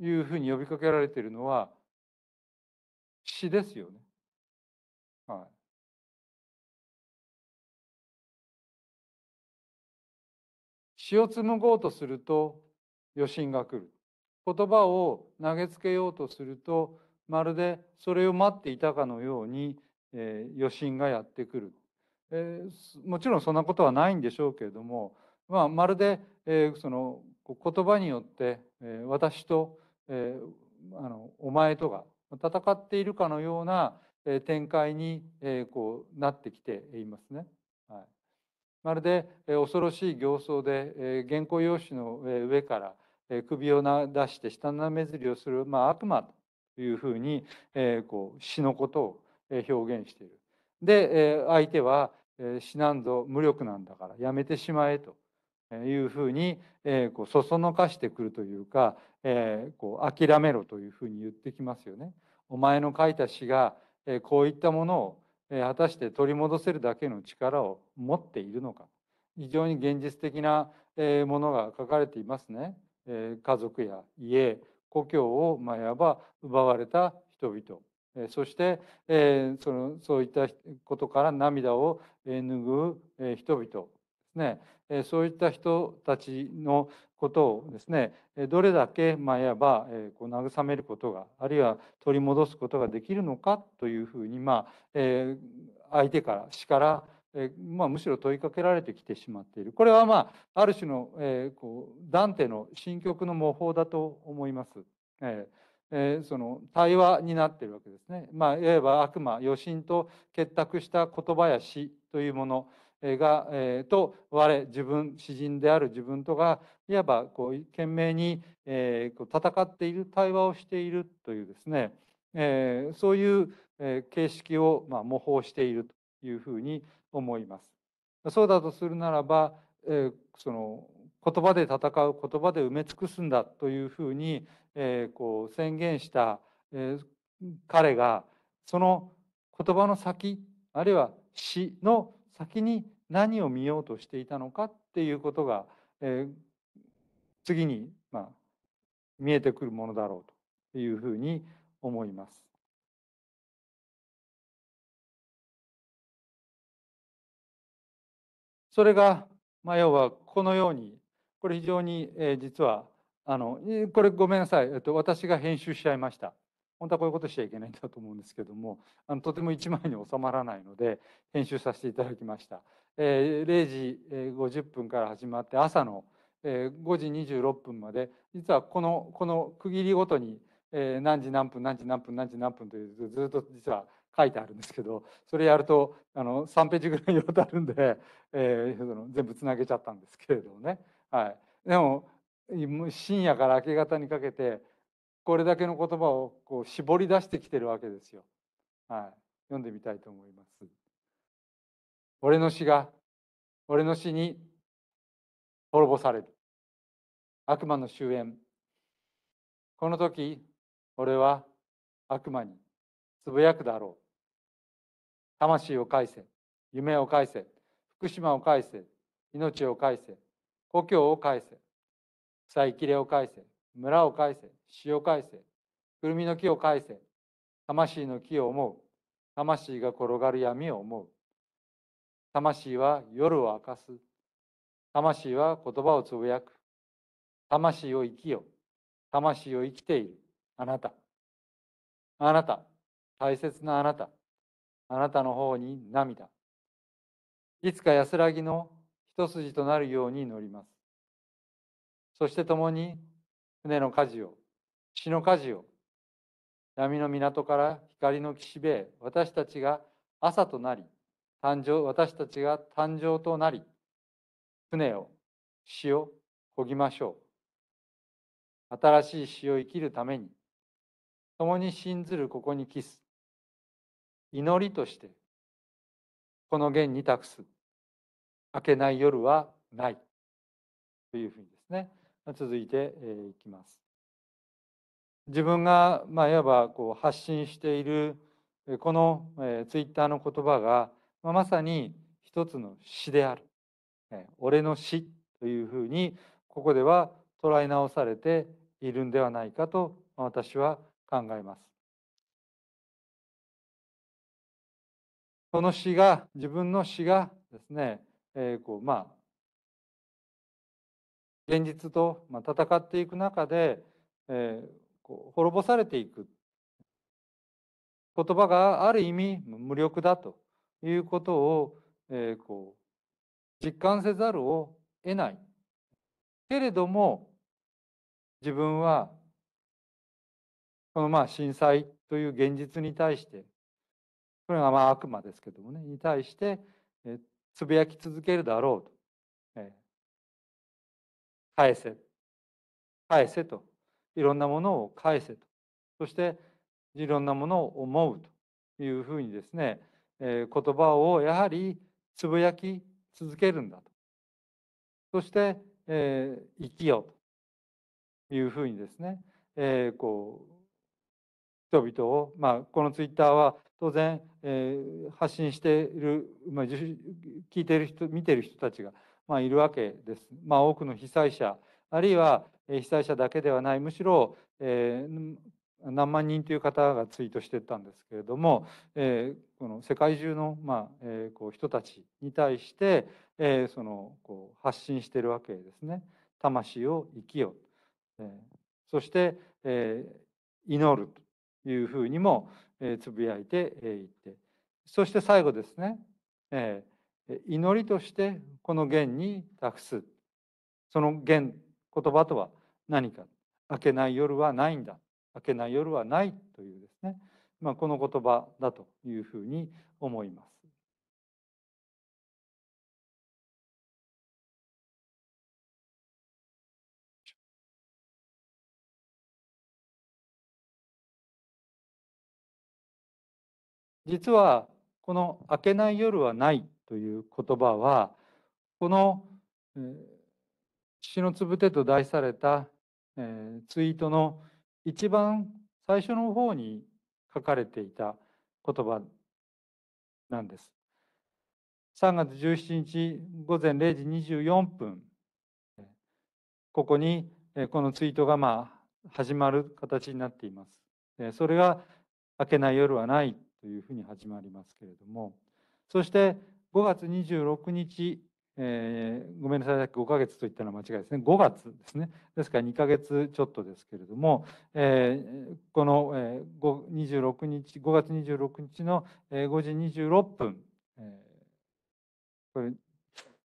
いうふうに呼びかけられているのは詩ですよね。はい。詩を紡ごうとすると余震が来る。言葉を投げつけようとするとまるでそれを待っていたかのように、えー、余震がやってくる、えー、もちろんそんなことはないんでしょうけれども、まあ、まるで、えー、その言葉によって、えー、私と、えー、あのお前とが戦っているかのような展開にえこうなってきていますね。はい、まるで恐ろしい形相で原稿用紙の上から首を出して下なめずりをする、まあ、悪魔というふうにこう死のことを表現している。で相手は死なんぞ無力なんだからやめてしまえというふうにこうそそのかしてくるというかえー、こう諦めろというふうに言ってきますよね。お前の書いた詩が、え、こういったものを、果たして取り戻せるだけの力を持っているのか。非常に現実的な、え、ものが書かれていますね。え、家族や家故郷を、まあ、いわば奪われた人々。えそして、え、そのそういったことから涙を拭う人々ですね。そういった人たちのことをですねどれだけまあいわばこう慰めることがあるいは取り戻すことができるのかというふうにまあ相手から死からまあ、むしろ問いかけられてきてしまっているこれはまあある種の、えー、こうダンテの新曲の模倣だと思います。えーえー、その対話になってるわけですね。まあ、いわば悪魔余震と結託した言葉や詩というものが、えー、と我自分詩人である自分とがいわばこう懸命に、えー、こう戦っている対話をしているというですね、えー、そういう、えー、形式を、まあ、模倣しているというふうに思います。そうだとするならば、えー、その言葉で戦う言葉で埋め尽くすんだというふうに、えー、こう宣言した、えー、彼がその言葉の先あるいは死の先に何を見ようとしていたのかっていうことが、えー、次に、まあ、見えてくるものだろうというふうに思います。それが、まあ、要はこのようにこれ非常に、えー、実はあのこれごめんなさい、えっと、私が編集しちゃいました。本当はこういうことしちゃいけないんだと思うんですけどもあのとても1枚に収まらないので編集させていただきました。えー、0時50分から始まって朝の5時26分まで実はこのこの区切りごとに何時何分何時何分何時何分というずっと実は書いてあるんですけどそれやるとあの3ページぐらいにわたるんで、(laughs) えー、その全部つなげちゃったんですけれどもね、はい、でも深夜から明け方にかけてこれだけの言葉をこう絞り出してきてるわけですよ。はい、読んでみたいと思います。俺の死が俺の死に滅ぼされる。悪魔の終焉。この時、俺は悪魔につぶやくだろう。魂を返せ。夢を返せ。福島を返せ。命を返せ。故郷を返せ。草生きれを返せ。村を返せ。詩を返せ。くるみの木を返せ。魂の木を思う。魂が転がる闇を思う。魂は夜を明かす。魂は言葉をつぶやく。魂を生きよ。魂を生きている。あなた。あなた。大切なあなた。あなたの方に涙。いつか安らぎの一筋となるように祈ります。そして共に船の舵を、死の舵を、闇の港から光の岸辺へ私たちが朝となり、誕生私たちが誕生となり船を死をこぎましょう。新しい死を生きるために共に信ずるここに帰す。祈りとしてこの言に託す。明けない夜はない。というふうにですね。続いていきます。自分が、まあ、いわばこう発信しているこの、えツイッターの言葉が、まあ、まさに一つの詩である、え俺の詩というふうにここでは捉え直されているんではないかと私は考えます。この詩が自分の詩がですね、えー、こうまあ現実と戦っていく中で、えー、こう滅ぼされていく。言葉がある意味無力だということを、えー、こう実感せざるを得ない。けれども自分はこのまあ震災という現実に対してこれがまあ悪魔ですけどもねに対してつぶやき続けるだろうと、え返せ。返せと。いろんなものを返せとそしていろんなものを思うというふうにですね、えー、言葉をやはりつぶやき続けるんだとそして、えー、生きようというふうにですね、えー、こう人々を、まあ、このツイッターは当然、えー、発信している、まあ、聞いている人見ている人たちが、まあ、いるわけです。まあ、多くの被災者あるいは被災者だけではないむしろ、えー、何万人という方がツイートしてたんですけれども、えー、この世界中の、まあえー、こう人たちに対して、えー、そのこう発信してるわけですね。魂を生きよう、えー、そして、えー、祈るというふうにも、えー、つぶやいてい、えって。そして最後ですね、えー、祈りとしてこの言に託す。その言言葉とは何か。明けない夜はないんだ。明けない夜はないというですね、まあ、この言葉だというふうに思います。実はこの「明けない夜はない」という言葉はこの「父のつぶて」と題されたツイートの一番最初の方に書かれていた言葉なんです。3月17日午前0時24分ここにこのツイートがまあ始まる形になっています。それが「明けない夜はない」というふうに始まりますけれどもそして5月26日えー、ごめんなさい、さっき5ヶ月と言ったのは間違いですね。5月ですね。ですから2ヶ月ちょっとですけれども、えー、この、えー、26日、5月26日の、えー、5時26分、えー、これ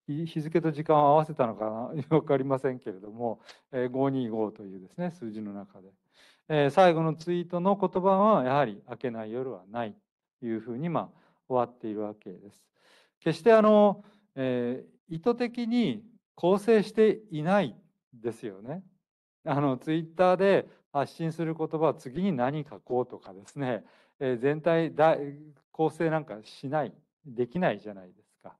日付と時間を合わせたのかな？分かりませんけれども、えー、525というですね、数字の中で。えー、最後のツイートの言葉はやはり明けない夜はないというふうにまあ終わっているわけです。決してあの、えー、意図的に構成していないですよね。あのツイッターで発信する言葉は次に何書こうとかですね、えー、全体だ構成なんかしないできないじゃないですか。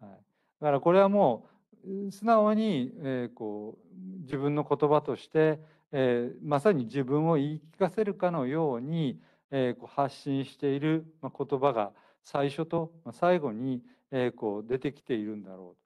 はい、だからこれはもう素直に、えー、こう自分の言葉として、えー、まさに自分を言い聞かせるかのように、えー、こう発信している言葉が最初と最後に、えー、こう出てきているんだろう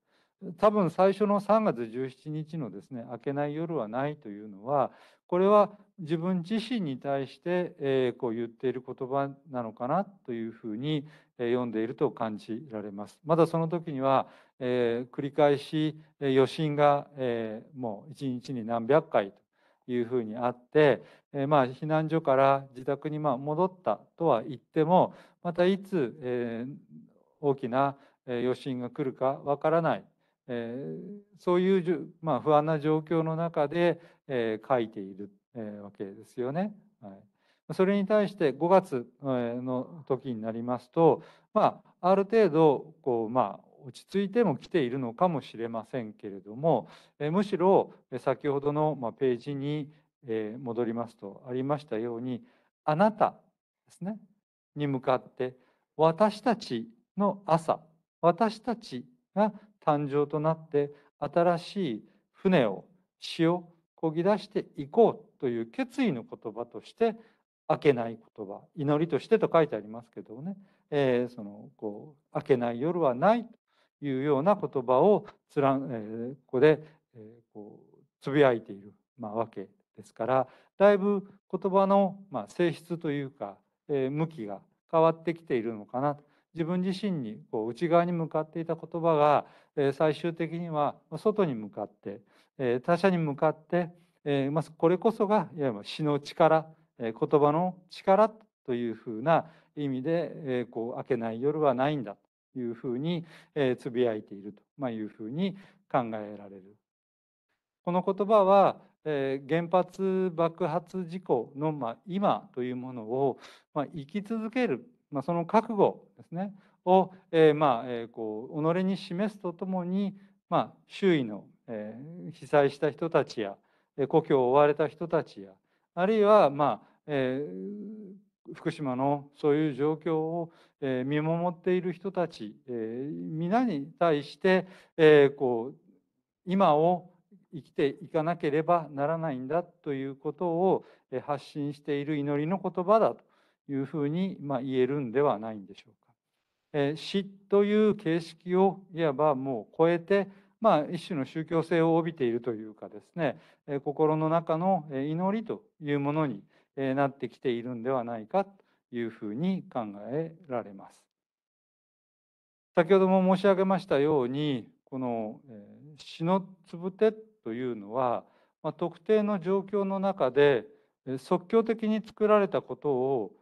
多分最初の3月17日のですね「明けない夜はない」というのはこれは自分自身に対して、えこう言っている言葉なのかなというふうに、え読んでいると感じられます。まだその時には、え繰り返し、余震が、えもう一日に何百回というふうにあって、えまあ、避難所から自宅にま戻ったとは言ってもまたいつ、え大きな余震が来るかわからないえそういうまあ、不安な状況の中で、え書いている、えわけですよね。はい、それに対して5月の時になりますと、まあ、ある程度こう、まあ、落ち着いても来ているのかもしれませんけれども、むしろ先ほどの、ページに、戻りますとありましたようにあなたですねに向かって私たちの朝私たちが誕生となって新しい船を詩をこぎ出していこうという決意の言葉として明けない言葉祈りとしてと書いてありますけどね、えー、そのこう明けない夜はないというような言葉をつらん、えー、ここで、えー、こうつぶやいている、まあ、わけですからだいぶ言葉の、まあ、性質というか、えー、向きが変わってきているのかなと。自分自身にこう内側に向かっていた言葉が、え、最終的には外に向かって、え、他者に向かって、えまあ、これこそがいわば詩の力、え、言葉の力というふうな意味で、え、こう明けない夜はないんだというふうに、え、つぶやいていると、いうふうに考えられる。この言葉は、原発爆発事故の、今というものを、生き続ける、まあ、その覚悟ですね。を、えー、まあ、えー、こう己に示すとともに、まあ、周囲の、えー、被災した人たちや故郷を追われた人たちやあるいは、まあえー、福島のそういう状況を、えー、見守っている人たち、えー、皆に対して、えー、こう今を生きていかなければならないんだということを発信している祈りの言葉だと。いうふうにま言えるんではないんでしょうか。え死という形式をいわばもう超えて、まあ、一種の宗教性を帯びているというかですねえ心の中の祈りというものになってきているんではないかというふうに考えられます。先ほども申し上げましたようにこの死のつぶてというのは、まあ、特定の状況の中で即興的に作られたことを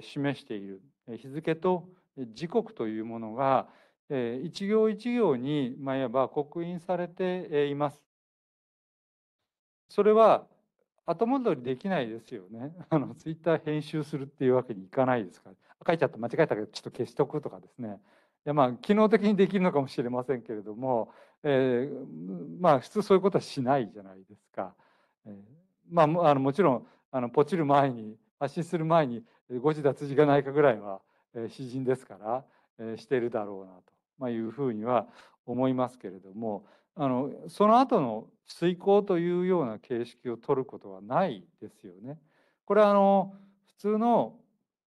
示している日付と時刻というものが一行一行に、まあ、いわば刻印されています。それは後戻りできないですよね。(laughs) あのツイッター編集するっていうわけにいかないですから。書いちゃった間違えたけどちょっと消しとくとかですね。いやまあ機能的にできるのかもしれませんけれども、えー、まあ普通そういうことはしないじゃないですか。えー、まああのもちろんあのポチる前に発信する前に誤字脱字がないかぐらいは、え、詩人ですから、え、してるだろうなと、ま、いうふうには思いますけれどもあのその後の遂行というような形式を取ることはないですよね。これはあの普通の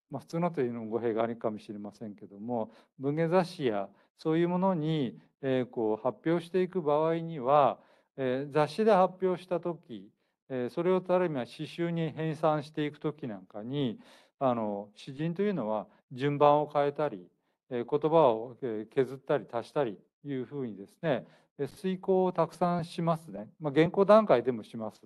まあ、普通のというのも語弊があるかもしれませんけども文芸雑誌やそういうものに、え、こう発表していく場合には、え、雑誌で発表した時、え、それを例えば詩集に編纂していく時なんかにあの詩人というのは順番を変えたり、言葉を削ったり足したりというふうにですね遂行をたくさんしますね、まあ、原稿段階でもします。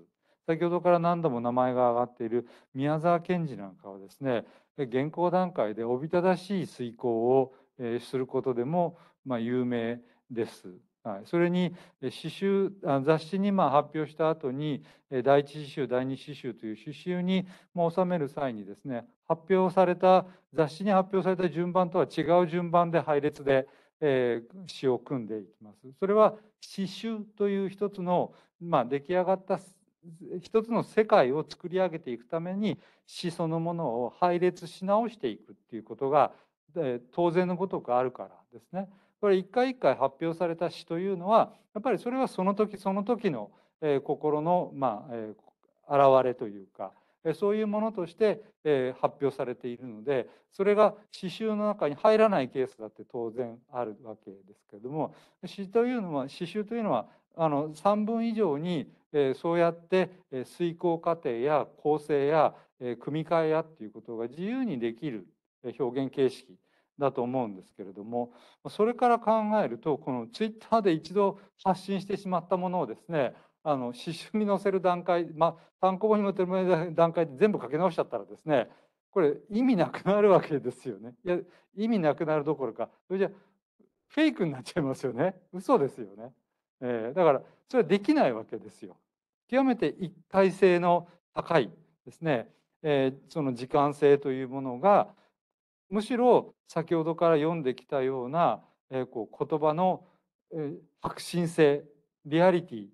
先ほどから何度も名前が挙がっている宮沢賢治なんかはですね現行段階でおびただしい遂行をすることでもま有名です。はい、それに詩集雑誌にま発表した後に第一詩集第二詩集という詩集に収める際にですね発表された雑誌に発表された順番とは違う順番で配列で詩を組んでいきます。それは詩集という一つの、まあ、出来上がった一つの世界を作り上げていくために詩そのものを配列し直していくっていうことが当然のことがあるからですね。これ一回一回発表された詩というのはやっぱりそれはその時その時のえ心のまあ現れというかえそういうものとしてえ発表されているのでそれが詩集の中に入らないケースだって当然あるわけですけれども詩というのは詩集というのはあの3分以上にえそうやってえ遂行過程や構成やえ組み替えやっていうことが自由にできる表現形式だと思うんですけれどもそれから考えるとこのツイッターで一度発信してしまったものをですねあの詩集に載せる段階、まあ、単行本に載せる段階で全部書き直しちゃったらですねこれ意味なくなるわけですよね。いや意味なくなるどころかそれじゃフェイクになっちゃいますよね嘘ですよね。えー、だからそれはできないわけですよ。極めて一体性の高いですね、えー、その時間性というものがむしろ先ほどから読んできたような、え、こう言葉の、えー、革新性リアリティ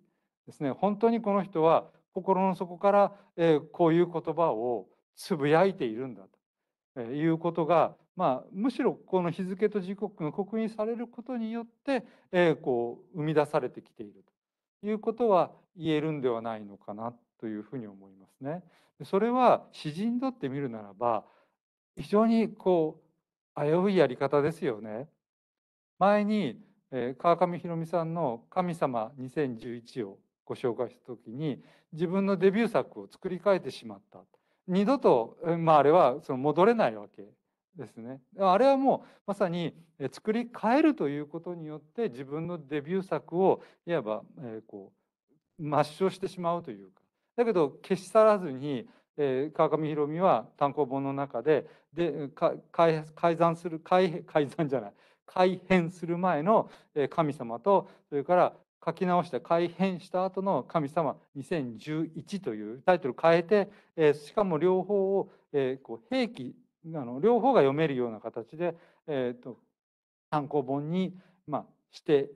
ですね本当にこの人は心の底から、え、こういう言葉をつぶやいているんだということが、まあ、むしろこの日付と時刻が刻印されることによって、え、こう生み出されてきているということは言えるんではないのかなというふうに思いますね。それは詩人にとってみるならば非常にこう危ういやり方ですよね。前に川上弘美さんの「神様2011」をご紹介した時に自分のデビュー作を作り変えてしまった。二度と、まあ、あれはその戻れないわけですね。あれはもうまさに作り変えるということによって自分のデビュー作をいわば、こう抹消してしまうというか。だけど消し去らずに、えー、川上弘美は単行本の中でで改ざんする改改ざんじゃない改変する前の神様とそれから書き直して改変した後の神様2011というタイトルを変えて、えしかも両方を、えこう併記あの両方が読めるような形で、えーと、単行本に、まあ、して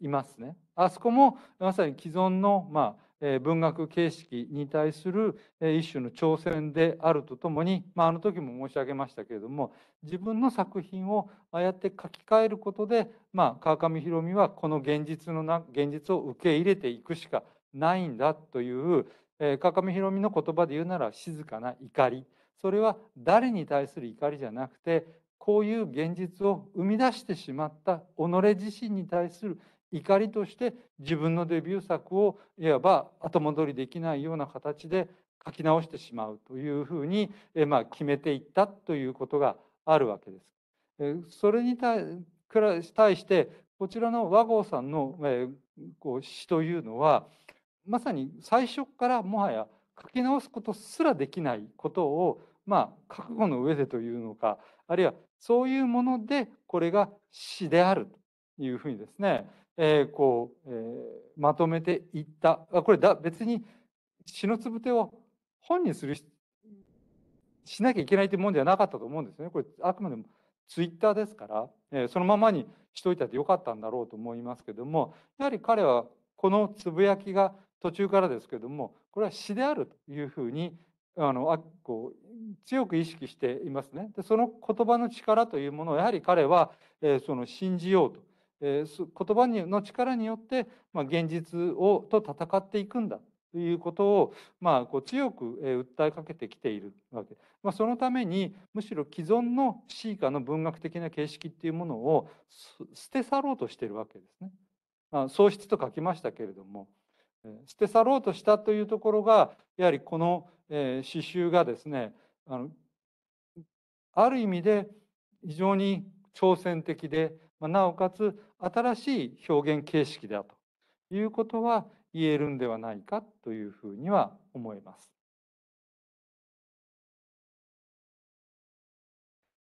いますね。あそこもまさに既存の、まあ文学形式に対する一種の挑戦であるとともに、まあ、あの時も申し上げましたけれども自分の作品をああやって書き換えることで、まあ、川上弘美はこの現実のな現実を受け入れていくしかないんだという、え川上弘美の言葉で言うなら静かな怒り。それは誰に対する怒りじゃなくてこういう現実を生み出してしまった己自身に対する怒りとして自分のデビュー作をいわば後戻りできないような形で書き直してしまうというふうに、えまあ、決めていったということがあるわけです。えそれに対してこちらの和合さんのえこう詩というのはまさに最初からもはや書き直すことすらできないことをまあ覚悟の上でというのかあるいはそういうものでこれが詩であるというふうにですねえー、こう、えー、まとめていった。これだ別に詩のつぶてを本にするしなきゃいけないというもんではなかったと思うんですね。これあくまでもツイッターですから、えー、そのままにしといたってよかったんだろうと思いますけどもやはり彼はこのつぶやきが途中からですけどもこれは詩であるというふうにあのあこう強く意識していますね。でその言葉の力というものをやはり彼は、えー、その信じようと。え言葉にの力によって、まあ、現実をと戦っていくんだということを、まあ、こう強くえ訴えかけてきているわけ、まあ、そのためにむしろ既存の詩歌の文学的な形式っていうものを捨て去ろうとしているわけですね。まあ、喪失と書きましたけれどもえ捨て去ろうとしたというところがやはりこの詩集がですねあのある意味で非常に挑戦的でまなおかつ新しい表現形式だということは言えるんではないかというふうには思います。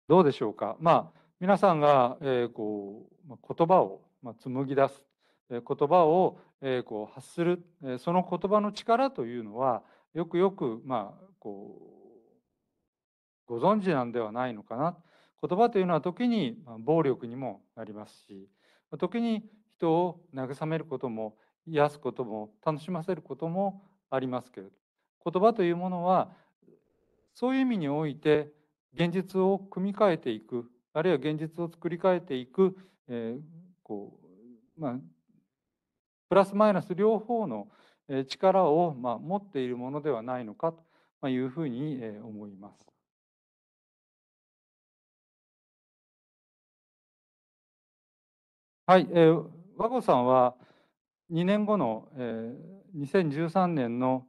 どうでしょうか？まあ皆さんが、えー、こう言葉を、まあ、紡ぎ出す、えー、言葉を、えー、こう発する、えー、その言葉の力というのはよくよくまあこうご存知なんではないのかな。言葉というのは時に暴力にもなりますし時に人を慰めることも癒すことも楽しませることもありますけれど言葉というものはそういう意味において現実を組み替えていくあるいは現実を作り変えていく、えー、こうまあ、プラスマイナス両方の力を、まあ、持っているものではないのかというふうに思います。はい、えー、和子さんは2年後の、えー、2013年の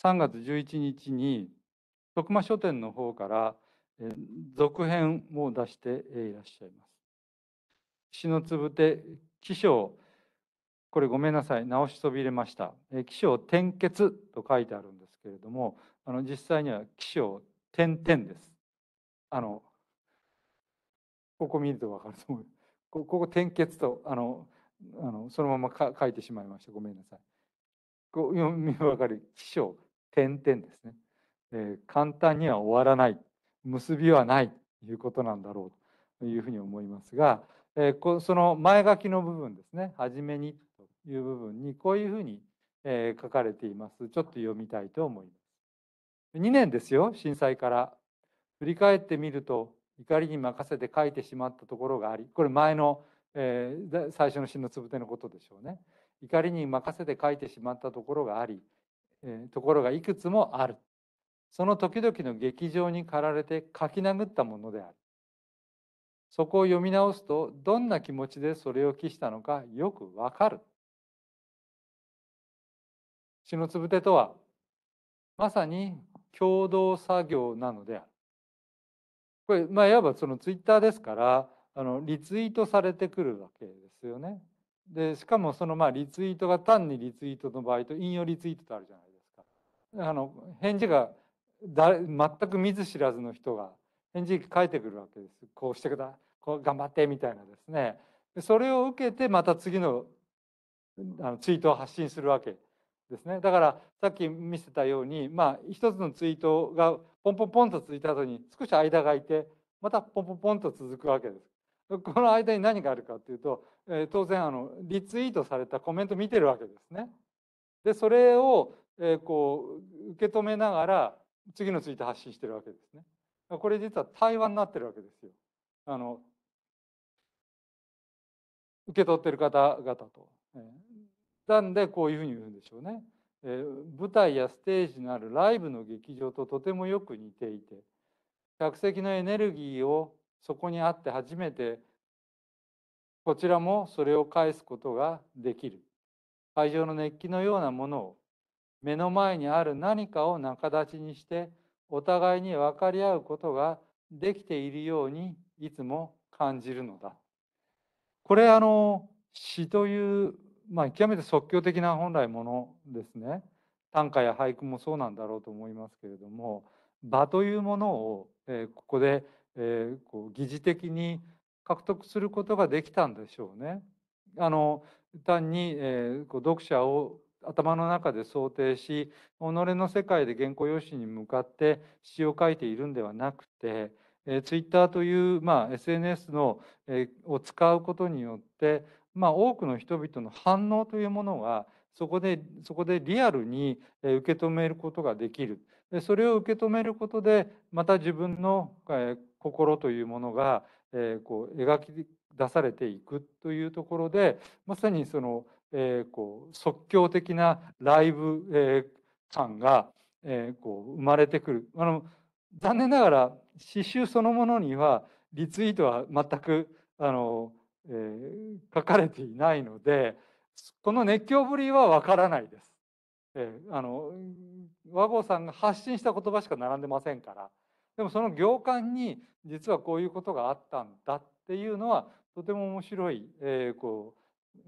3月11日に徳間書店の方から、えー、続編を出していらっしゃいます。詩のつぶて起承これごめんなさい直しそびれました。えー、起承転結と書いてあるんですけれどもあの実際には起承点々です。あのここ見ると分かると思います。ここ点結とあのあのそのままか書いてしまいましたごめんなさい。こう読み分かる起承点々ですね、えー、簡単には終わらない結びはないということなんだろうというふうに思いますが、えー、こその前書きの部分ですね「初めに」という部分にこういうふうにえー、書かれています。ちょっと読みたいと思います。2年ですよ、震災から。振り返ってみると、怒りに任せて書いてしまったところがあり、これ前の、えー、最初の詩のつぶてのことでしょうね。怒りに任せて書いてしまったところがあり、えー、ところがいくつもある。その時々の劇場に駆られて書き殴ったものである。そこを読み直すとどんな気持ちでそれを記したのかよくわかる。詩のつぶてとはまさに共同作業なのである。これまあいわばそのツイッターですからあのリツイートされてくるわけですよね。でしかもそのまあリツイートが単にリツイートの場合と引用リツイートとあるじゃないですか。あの返事がだ全く見ず知らずの人が返事書いてくるわけです。こうしてくだこう頑張ってみたいなですね。それを受けてまた次のあのツイートを発信するわけですね。だからさっき見せたように、まあ、一つのツイートがポンポンポンと続いた後に少し間が空いてまたポンポンポンと続くわけです。この間に何があるかっていうと、えー、当然あのリツイートされたコメント見てるわけですね。でそれを、えー、こう受け止めながら次のツイート発信してるわけですね。これ実は対話になってるわけですよ。あの受け取ってる方々と。なんでこういうふうに言うんでしょうね。え舞台やステージのあるライブの劇場ととてもよく似ていて客席のエネルギーをそこにあって初めてこちらもそれを返すことができる会場の熱気のようなものを目の前にある何かを仲立ちにしてお互いに分かり合うことができているようにいつも感じるのだ。これあの詩というまあ、極めて即興的な本来ものですね短歌や俳句もそうなんだろうと思いますけれども場というものを、えー、ここで、えー、こう疑似的に獲得することができたんでしょうね。あの単に、えー、こう読者を頭の中で想定し己の世界で原稿用紙に向かって詩を書いているんではなくて、えー、ツイッターという、まあ、SNS の、えー、を使うことによってまあ、多くの人々の反応というものがそこでそこでリアルに受け止めることができる。でそれを受け止めることでまた自分の心というものがこう描き出されていくというところでまさにそのこう即興的なライブ感がこう生まれてくる。あの残念ながら刺繍そのものにはリツイートは全くあのえー、書かれていないのでこの熱狂ぶりはわからないです。えー、あの和合さんが発信した言葉しか並んでませんからでもその行間に実はこういうことがあったんだっていうのはとても面白い、えー、こ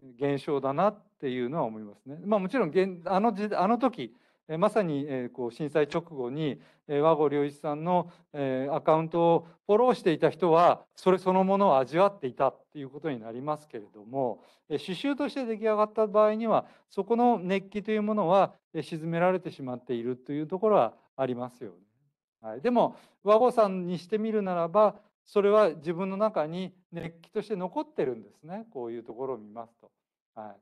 う現象だなっていうのは思いますね。まあ、もちろんあの時あの時まさにこう震災直後に和合良一さんのアカウントをフォローしていた人はそれそのものを味わっていたっていうことになりますけれども刺繍として出来上がった場合にはそこの熱気というものは沈められてしまっているというところはありますよね。はい、でも和合さんにしてみるならばそれは自分の中に熱気として残ってるんですねこういうところを見ますと。はい、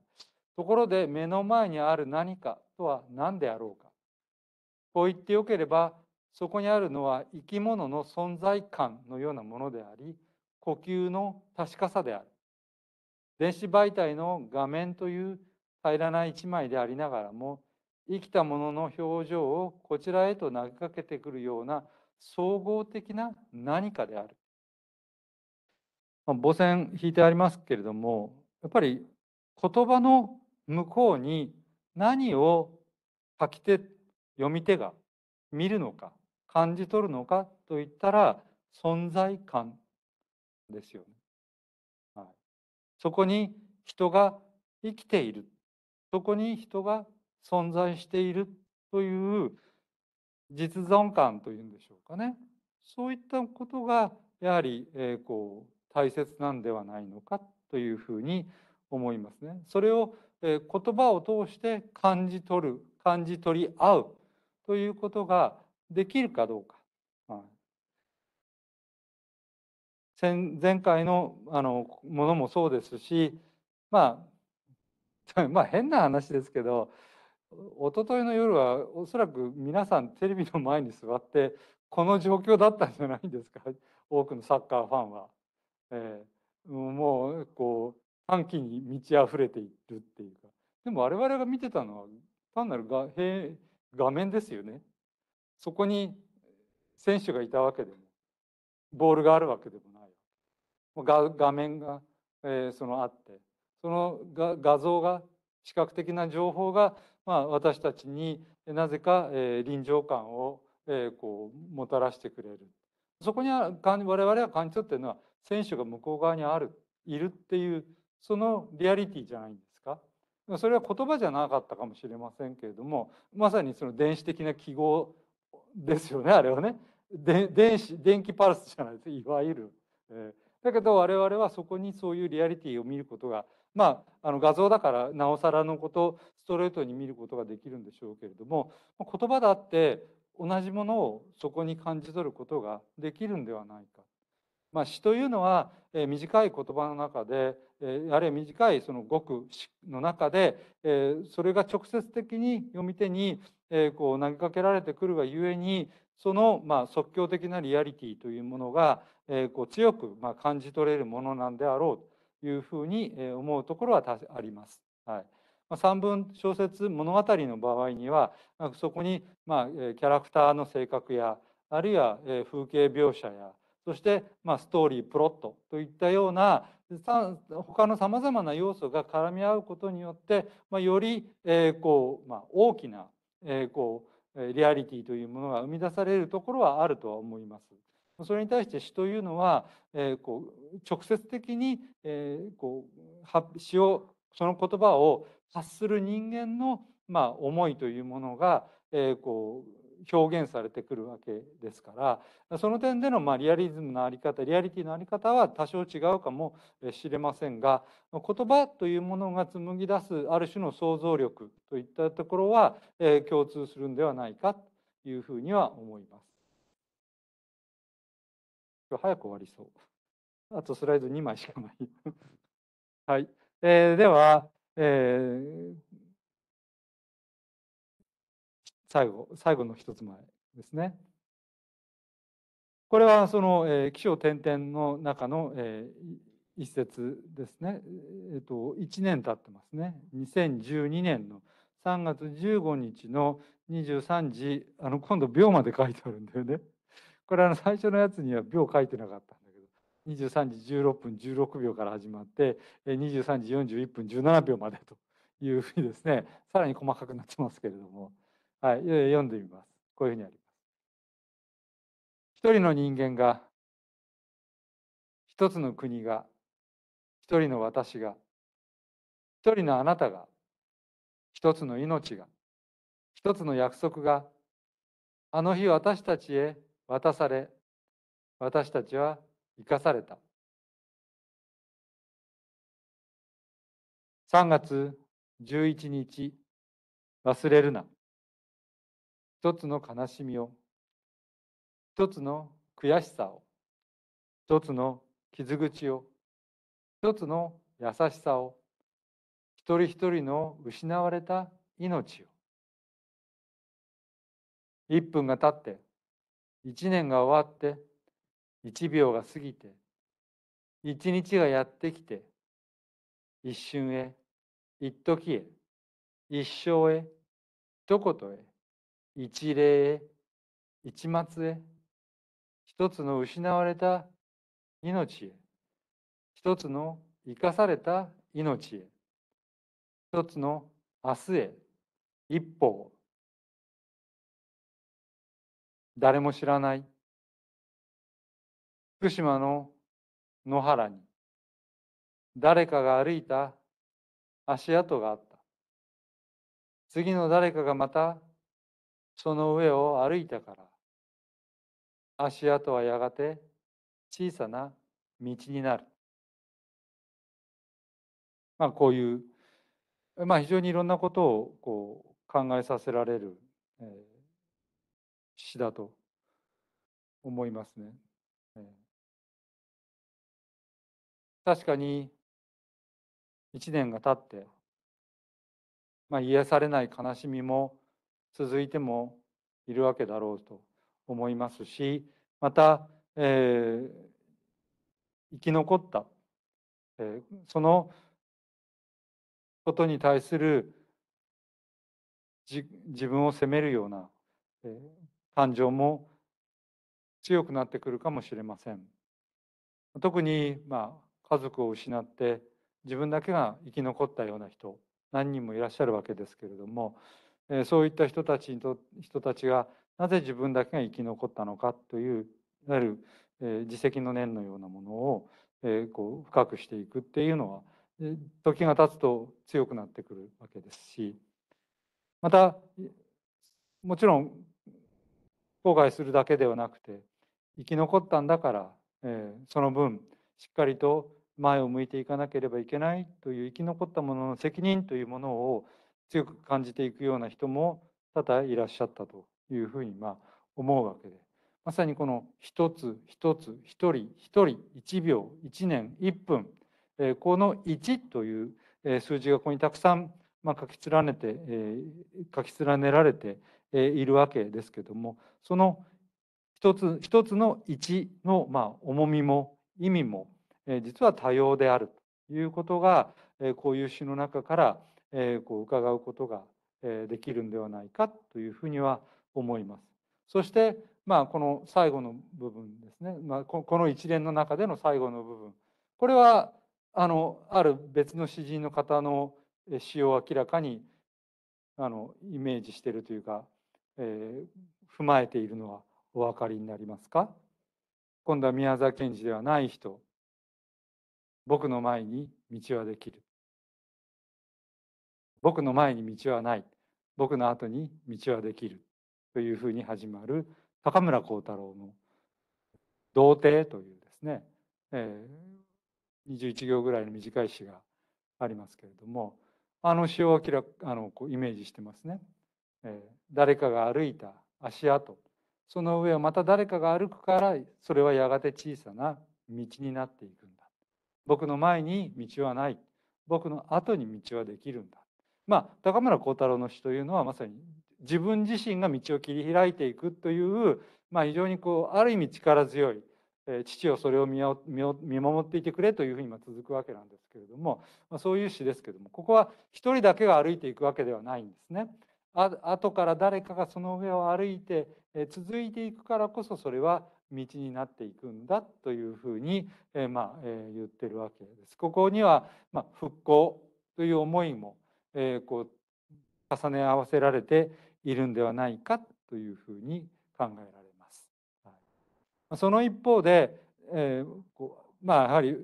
ところで目の前にある何かとは何であろうかこう言ってよければそこにあるのは生き物の存在感のようなものであり呼吸の確かさである電子媒体の画面という平らな一枚でありながらも生きたものの表情をこちらへと投げかけてくるような総合的な何かである。母線引いてありますけれどもやっぱり言葉の向こうに何を書き手読み手が見るのか感じ取るのかといったら存在感ですよね。はい、そこに人が生きているそこに人が存在しているという実存感というんでしょうかねそういったことがやはり、えー、こう大切なんではないのかというふうに思いますね。それを言葉を通して感じ取る感じ取り合うということができるかどうか。前回のあのものもそうですし、まあ、(laughs) まあ変な話ですけどお一昨日の夜はおそらく皆さんテレビの前に座ってこの状況だったんじゃないんですか多くのサッカーファンは。えー、もうこ歓喜に満ち溢れているっていうか。でも我々が見てたのは単なる画画面ですよね。そこに選手がいたわけでもボールがあるわけでもない画面が、えー、そのあってその画像が視覚的な情報が、まあ、私たちになぜか、えー、臨場感を、えー、こうもたらしてくれる。そこには我々が感じ取っているのは選手が向こう側にあるいるっていうそのリアリティじゃないんですか？それは言葉じゃなかったかもしれませんけれどもまさにその電子的な記号ですよねあれはね電子電気パルスじゃないですいわゆる。えー、だけど我々はそこにそういうリアリティを見ることがまあ、あの画像だからなおさらのことストレートに見ることができるんでしょうけれども言葉だって同じものをそこに感じ取ることができるんではないか。まあ、詩というのは、えー、短い言葉の中で、あるいは短いその語句の中で、えー、それが直接的に読み手に、えー、こう投げかけられてくるがゆえにその、まあ、即興的なリアリティというものが、えー、こう強く、まあ、感じ取れるものなんであろうというふうに思うところはあります。はい三文小説物語の場合にはそこにまあキャラクターの性格やあるいは風景描写やそしてまあストーリープロットといったような他のさまざまな要素が絡み合うことによってまあよりこうまあ大きなこうリアリティというものが生み出されるところはあるとは思います。それに対して詩というのは、えー、こう直接的に、えー、こう詩をその言葉を発する人間の、まあ、思いというものが、えー、こう表現されてくるわけですからその点での、ま、リアリズムの在り方リアリティの在り方は多少違うかもしれませんが言葉というものが紡ぎ出すある種の想像力といったところは、共通するんではないかというふうには思います。早く終わりそう。あとスライド2枚しかない。はい。えー、では、えー、最後、最後の一つ前ですね。これはその、えー、起承転々の中の、えー、一節ですね。えっ、ー、と、1年経ってますね。2012年の3月15日の23時、あの、今度秒まで書いてあるんだよね。これあの最初のやつには秒書いてなかったんだけど23時16分16秒から始まって23時41分17秒までというふうにですねさらに細かくなってますけれども、はい、読んでみます。こういうふうにあります。一人の人間が一つの国が一人の私が一人のあなたが一つの命が一つの約束があの日私たちへ渡され私たちは生かされた。3月11日忘れるな。一つの悲しみを一つの悔しさを一つの傷口を一つの優しさを一人一人の失われた命を。1分が経って一年が終わって一秒が過ぎて一日がやってきて一瞬へ一時へ一生へ一言へ一礼へ一末へ。一つの失われた命へ。一つの生かされた命へ。一つの明日へ。一歩を。誰も知らない。福島の野原に。誰かが歩いた足跡があった。次の誰かがまたその上を歩いたから足跡はやがて小さな道になるまあこういうまあ非常にいろんなことをこう考えさせられる、えー詩だと思いますね。確かに1年が経ってまあ、癒されない悲しみも続いてもいるわけだろうと思いますしまた、えー、生き残った、えー、そのことに対する自分を責めるような、えー、感情も強くなってくるかもしれません。特に、まあ、家族を失って自分だけが生き残ったような人何人もいらっしゃるわけですけれども、え、そういった人たちにと人たちがなぜ自分だけが生き残ったのかといういわゆる、え、自責の念のようなものを、え、こう深くしていくっていうのは、え、時が経つと強くなってくるわけですし。またもちろん後悔するだけではなくて生き残ったんだから、え、その分しっかりと前を向いていかなければいけないという生き残ったものの責任というものを強く感じていくような人も多々いらっしゃったというふうにま思うわけで。まさにこの一つ一つ一人一人一秒一年一分この1という数字がここにたくさん書き連ねて書き連ねられているわけですけどもその一つ一つの1のま重みも意味も実は多様であるということがこういう詩の中からこう伺うことができるんではないかというふうには思います。そしてまあこの最後の部分ですね、まあ、この一連の中での最後の部分。これはあのある別の詩人の方の詩を明らかにあのイメージしているというか、えー、踏まえているのはお分かりになりますか？今度は宮沢賢治ではない人。僕の前に道はできる。僕の前に道はない。僕の後に道はできる。というふうに始まる高村光太郎の「童貞」というですね、えー、21行ぐらいの短い詩がありますけれどもあの詩を明らあのこうイメージしてますね、えー、誰かが歩いた足跡。その上をまた誰かが歩くからそれはやがて小さな道になっていくんだ。僕の前に道はない。僕の後に道はできるんだ。まあ高村光太郎の詩というのはまさに自分自身が道を切り開いていくという、まあ、非常にこうある意味力強い父をそれを見守っていてくれというふうに続くわけなんですけれども、まあ、そういう詩ですけれどもここは一人だけが歩いていくわけではないんですね。あ後から誰かがその上を歩いて続いていくからこそそれは道になっていくんだというふうに、えまあえ言ってるわけです。ここには、まあ、復興という思いも、えこう重ね合わせられているんではないかというふうに考えられます。はい、その一方で、えー、こうまあやはり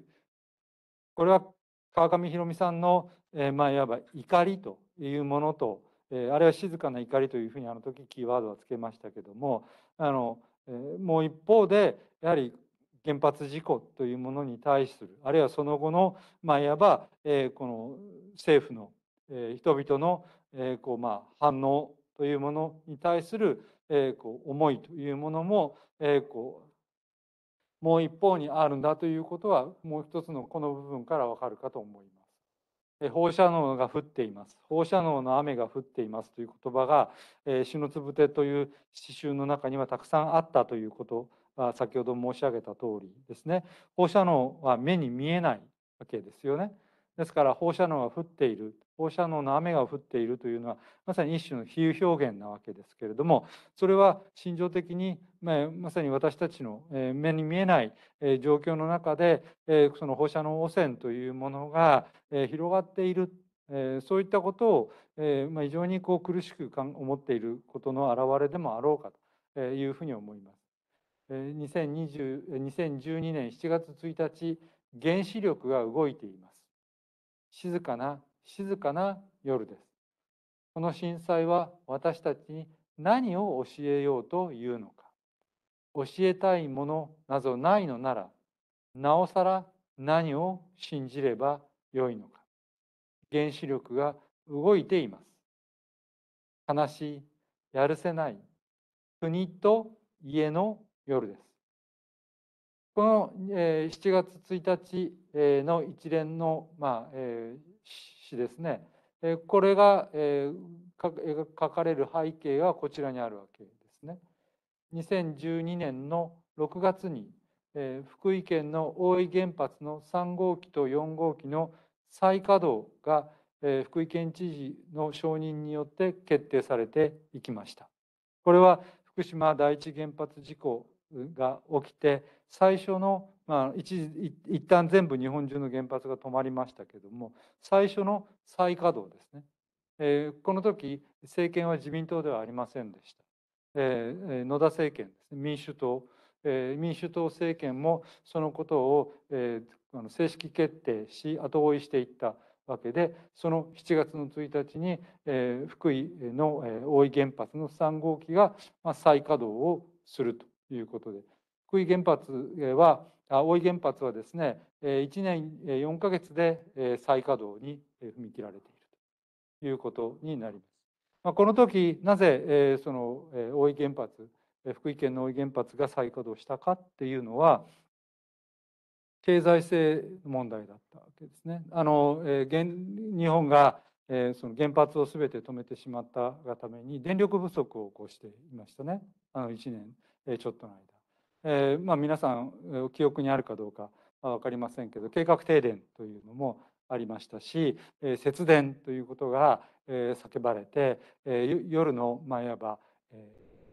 これは川上弘美さんの、えー、まあいわば怒りというものと、えー、あれは静かな怒りというふうにあの時キーワードはつけましたけどもあの、えー、もう一方でやはり原発事故というものに対するあるいはその後の、まあ、いわば、えー、この政府の、え、人々の、えこうま、反応というものに対する、え、こう思いというものも、え、こうもう一方にあるんだということはもう一つのこの部分からわかるかと思います。放射能が降っています。放射能の雨が降っていますという言葉が「えー、死のつぶて」という詩集の中にはたくさんあったということは先ほど申し上げた通りですね。放射能は目に見えないわけですよね。ですから放射能が降っている放射能の雨が降っているというのはまさに一種の比喩表現なわけですけれどもそれは心情的にまさに私たちの目に見えない状況の中でその放射能汚染というものが広がっているそういったことを非常にこう苦しく思っていることの表れでもあろうかというふうに思います。2020 2012年7月1日原子力が動いています。静かな静かな夜です。この震災は私たちに何を教えようというのか。教えたいものなどないのなら、なおさら何を信じればよいのか。原子力が動いています。悲しい、やるせない、国と家の夜です。この、え7月1日、えの一連の、まあえ詩ですねこれが、書かれる背景がこちらにあるわけですね。2012年の6月に、福井県の大井原発の3号機と4号機の再稼働が、福井県知事の承認によって決定されていきました。これは福島第一原発事故が起きて最初の、まあ、一一旦全部日本中の原発が止まりましたけれども最初の再稼働ですね、えー、この時政権は自民党ではありませんでした、えー、野田政権ですね。民主党、えー、民主党政権もそのことを、えー、正式決定し後追いしていったわけでその7月の1日に、えー、福井の、えー、大井原発の3号機が、まあ、再稼働をするということで福井原発は大井原発はですね1年4か月で再稼働に踏み切られているということになります。まこの時なぜその大井原発福井県の大井原発が再稼働したかっていうのは経済性問題だったわけですね。あの日本がその原発を全て止めてしまったがために電力不足を起こしていましたねあの1年ちょっとの間。えー、まあ、皆さん記憶にあるかどうかは分かりませんけど計画停電というのもありましたし、えー、節電ということが、えー、叫ばれて、えー、夜の、まあ、いわば、え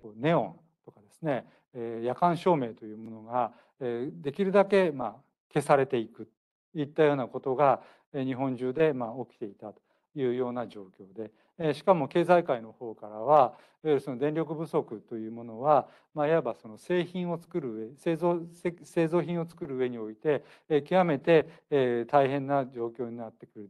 ー、ネオンとかですね、えー、夜間照明というものが、えー、できるだけ、まあ、消されていくといったようなことが、えー、日本中で、まあ、起きていたというような状況で、しかも経済界の方からはいわゆるその電力不足というものは、まあ、いわばその製品を作る製造製造品を作る上において極めて大変な状況になってくる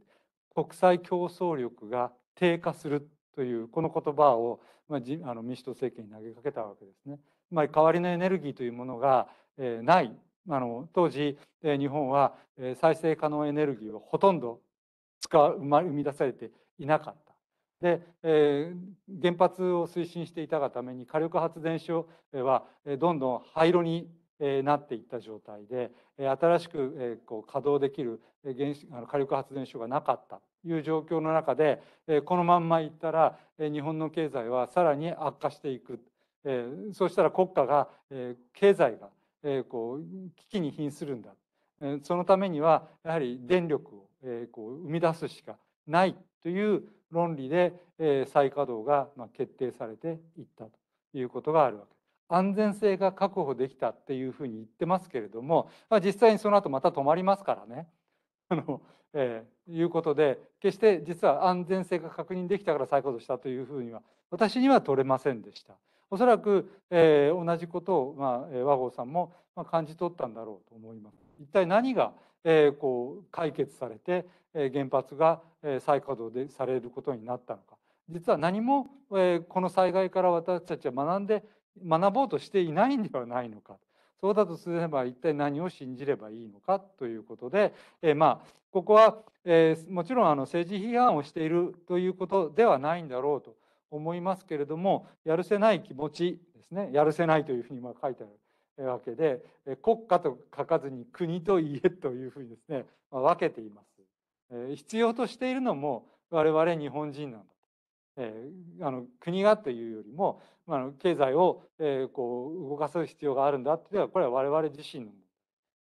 国際競争力が低下するというこの言葉を、まあ、あの民主党政権に投げかけたわけですね。まあ、代わりのエネルギーというものがないあの当時日本は再生可能エネルギーをほとんど使う生み出されていなかった。で、えー、原発を推進していたがために火力発電所はどんどん廃炉になっていった状態で新しくこう稼働できる原子あの火力発電所がなかったという状況の中でこのまんまいったら日本の経済はさらに悪化していく。そうしたら国家が経済がこう危機に瀕するんだ。そのためにはやはり電力をこう生み出すしかないという論理で再稼働が決定されていったということがあるわけ。安全性が確保できたっていうふうに言ってますけれども実際にその後また止まりますからね。(laughs) あのえー、いうことで決して実は安全性が確認できたから再稼働したというふうには私には取れませんでした。おそらく、えー、同じことを、まあ、和合さんもまあ感じ取ったんだろうと思います。一体何が、えー、こう解決されて原発が再稼働でされることになったのか。実は何もこの災害から私たちは学んで学ぼうとしていないんではないのか。そうだとすれば一体何を信じればいいのか？ということで、えまあここは、えもちろんあの政治批判をしているということではないんだろうと思いますけれどもやるせない気持ちですね。やるせないというふうに今書いてあるわけで国家と書かずに国と家というふうにですねま分けています。必要としているのも我々日本人なんだ。えー、あの国がというよりも、まあ、経済を、えー、こう動かす必要があるんだっていうのはこれは我々自身の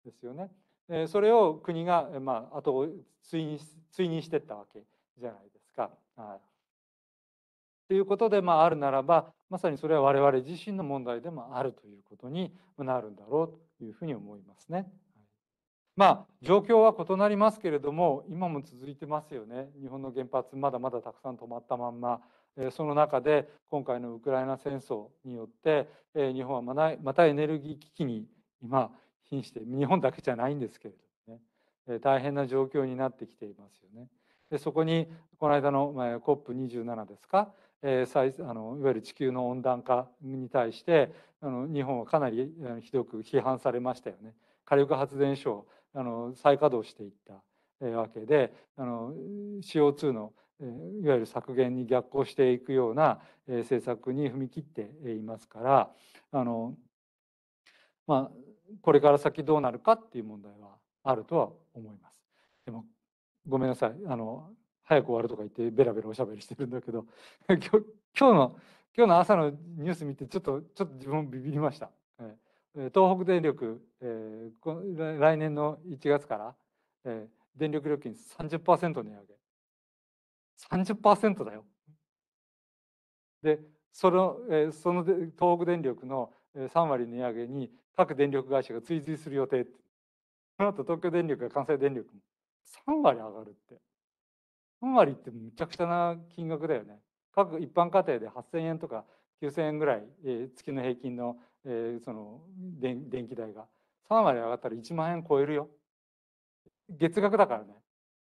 ですよね。えー、それを国が、まあ、後を追認追認していったわけじゃないですか。はいということで、まあ、あるならばまさにそれは我々自身の問題でもあるということになるんだろうというふうに思いますね。まあ状況は異なりますけれども今も続いてますよね日本の原発まだまだたくさん止まったまんまその中で今回のウクライナ戦争によって日本はまたエネルギー危機に今瀕して日本だけじゃないんですけれどもね大変な状況になってきていますよね。でそこにこの間の COP27 ですか？えー、あのいわゆる地球の温暖化に対してあの日本はかなりひどく批判されましたよね。火力発電所あの再稼働していったわけであの CO2 のいわゆる削減に逆行していくような政策に踏み切っていますからあの、まあ、これから先どうなるかっていう問題はあるとは思います。でもごめんなさいあの早く終わるとか言ってベラベラおしゃべりしてるんだけど (laughs) 今日の今日の朝のニュース見てちょっとちょっと自分ビビりました。え東北電力、えー、来年の1月から、えー、電力料金30%値上げ30%だよ。でその,、えー、その東北電力の3割値上げに各電力会社が追随する予定その後東京電力や関西電力も3割上がるって3割ってむちゃくちゃな金額だよね。各一般家庭で8,000円とか9,000円ぐらい、えー、月の平均の,、えー、その電気代が3割上がったら1万円超えるよ。月額だからね。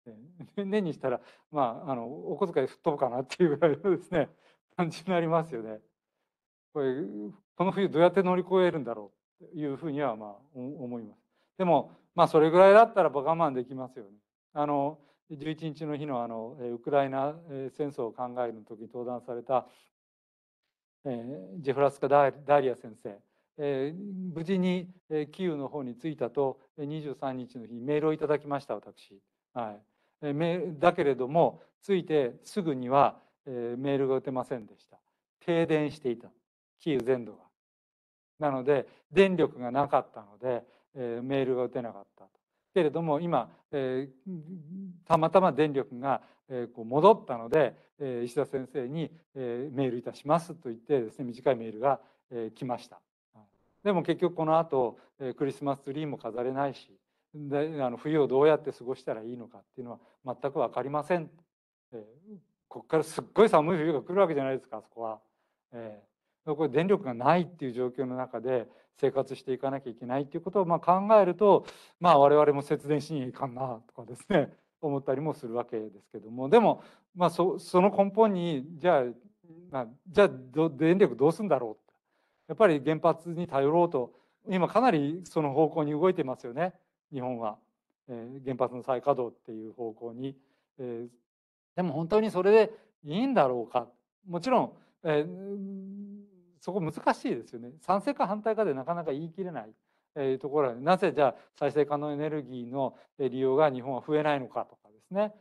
(laughs) 年にしたら、まあ、あのお小遣い吹っ飛ぶかなっていうぐらいのですね (laughs) 感じになりますよね。これこの冬どうやって乗り越えるんだろうというふうにはまあ思います。でもまあそれぐらいだったら我慢できますよね。あの11日の日のあのウクライナ戦争を考える時に登壇された、えジェフラスカ・ダーリア先生、え無事にキーウの方に着いたと23日の日メールをいただきました私。はい、だけれども着いてすぐにはメールが打てませんでした。停電していたキーウ全土が。なので電力がなかったのでメールが打てなかった。けれども今、えー、たまたま電力が、え、こう戻ったので、え、石田先生に、え、メールいたしますと言ってですね短いメールが、え、来ました。でも結局この後、え、クリスマスツリーも飾れないしであの冬をどうやって過ごしたらいいのかっていうのは全く分かりません。えー、ここからすっごい寒い冬が来るわけじゃないですかあそこは。えー、これ電力がないっていう状況の中で生活していかなきゃいけないっていうことをまあ考えると、まあ、我々も節電しにいかんなとかですね思ったりもするわけですけども。でも、まあそ、その根本にじゃあ、まあ、じゃあ電力どうするんだろうやっぱり原発に頼ろうと。今かなりその方向に動いてますよね。日本は、えー、原発の再稼働っていう方向に、えー、でも本当にそれでいいんだろうか。もちろん、えー、そこ難しいですよね。賛成か反対かでなかなか言い切れない。えー、ところはなぜじゃあ再生可能エネルギーの利用が日本は増えないのかとかですね、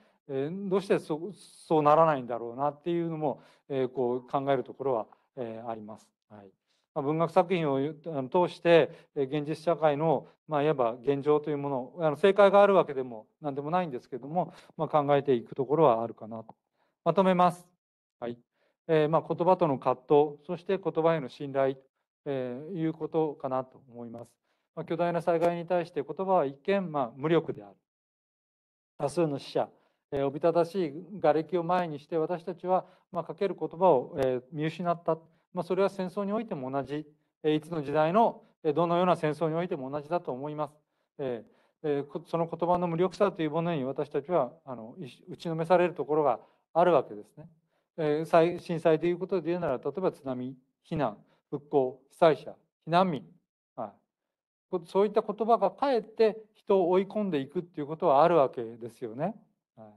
どうしてそうならないんだろうなっていうのも、えー、こう考えるところは、えー、あります。はい文学作品を通して現実社会の、まあ、いわば現状というものあの正解があるわけでも何でもないんですけども、まあ、考えていくところはあるかなとまとめます。はいえー、まあ、言葉との葛藤そして言葉への信頼、えー、いうことかなと思います。まあ、巨大な災害に対して言葉は一見、まあ、無力である。多数の死者、えー、おびただしい瓦礫を前にして私たちは、まあ、かける言葉を、えー、見失った、まあ、それは戦争においても同じ、えー、いつの時代のどのような戦争においても同じだと思います。えー、その言葉の無力さというものに私たちはあの打ちのめされるところがあるわけですね。えー、震災ということで言うなら例えば津波避難復興被災者避難民、そういった言葉がかえって人を追い込んでいくっていうことはあるわけですよね。はい、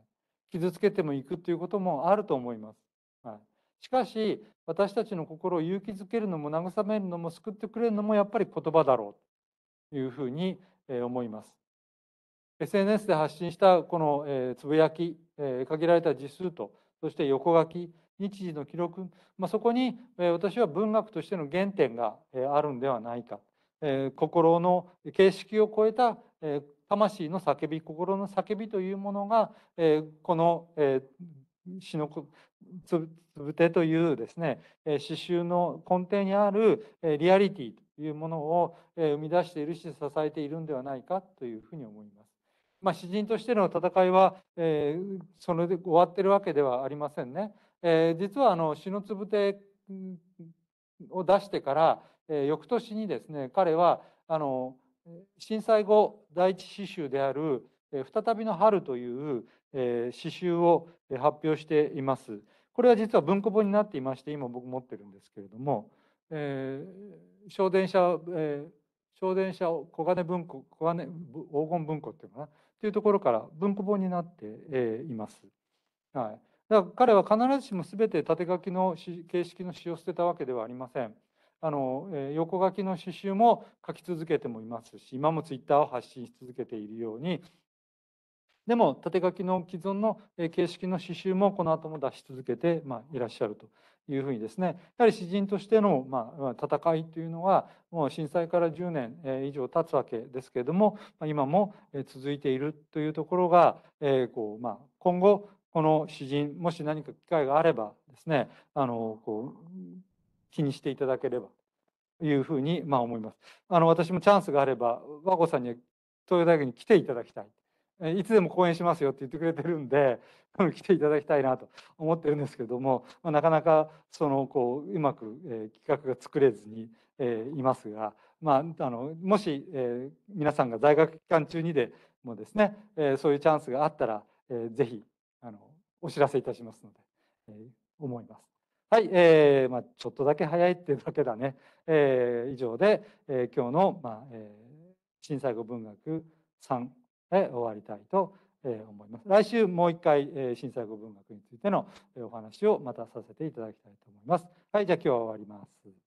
傷つけてもいくっていうこともあると思います。はい、しかし私たちの心を勇気づけるのも慰めるのも救ってくれるのもやっぱり言葉だろうというふうに思います。SNS で発信したこのつぶやき限られた字数とそして横書き日時の記録、まあ、そこに私は文学としての原点があるんではないかえ心の形式を超えたえ魂の叫び心の叫びというものがえこの詩のつぶてというですね詩集の根底にあるえリアリティというものをえ生み出しているし支えているんではないかというふうに思います。まあ、詩人としての戦いは、えー、それで終わってるわけではありませんね。えー、実はあの詩のつぶてを出してから、翌年にですね彼はあの震災後第一詩集である「再びの春」という詩集を発表しています。これは実は文庫本になっていまして今僕持ってるんですけれども、小電車、小電車小金文庫小金黄金文庫っていうかなというところから文庫本になっています。はい、だから彼は必ずしも全て縦書きの形式の詩を捨てたわけではありません。あの横書きの詩集も書き続けてもいますし今もツイッターを発信し続けているように。でも縦書きの既存の形式の刺繍もこの後も出し続けて、ま、いらっしゃるというふうにですね。やはり詩人としての、ま、戦いというのはもう震災から10年以上経つわけですけれども今も続いているというところが、えこうま、今後この詩人もし何か機会があればですねあのこう気にしていただければというふうにまあ思います。あの私もチャンスがあれば和子さんに東洋大学に来ていただきたい。いつでも講演しますよって言ってくれてるんで (laughs) 来ていただきたいなと思ってるんですけども、まあ、なかなかそのこううまく、えー、企画が作れずに、えー、いますが、まあ、あのもし、えー、皆さんが在学期間中にでもですね、え、そういうチャンスがあったら、えー、ぜひあのお知らせいたしますので、え、思います。はい、えーまあ、ちょっとだけ早いっていうだけだね、えー、以上で、えー、今日の、まあえー、震災後文学3で終わりたいと思います。来週もう一回震災後文学についてのお話をまたさせていただきたいと思います。はい、じゃあ今日は終わります。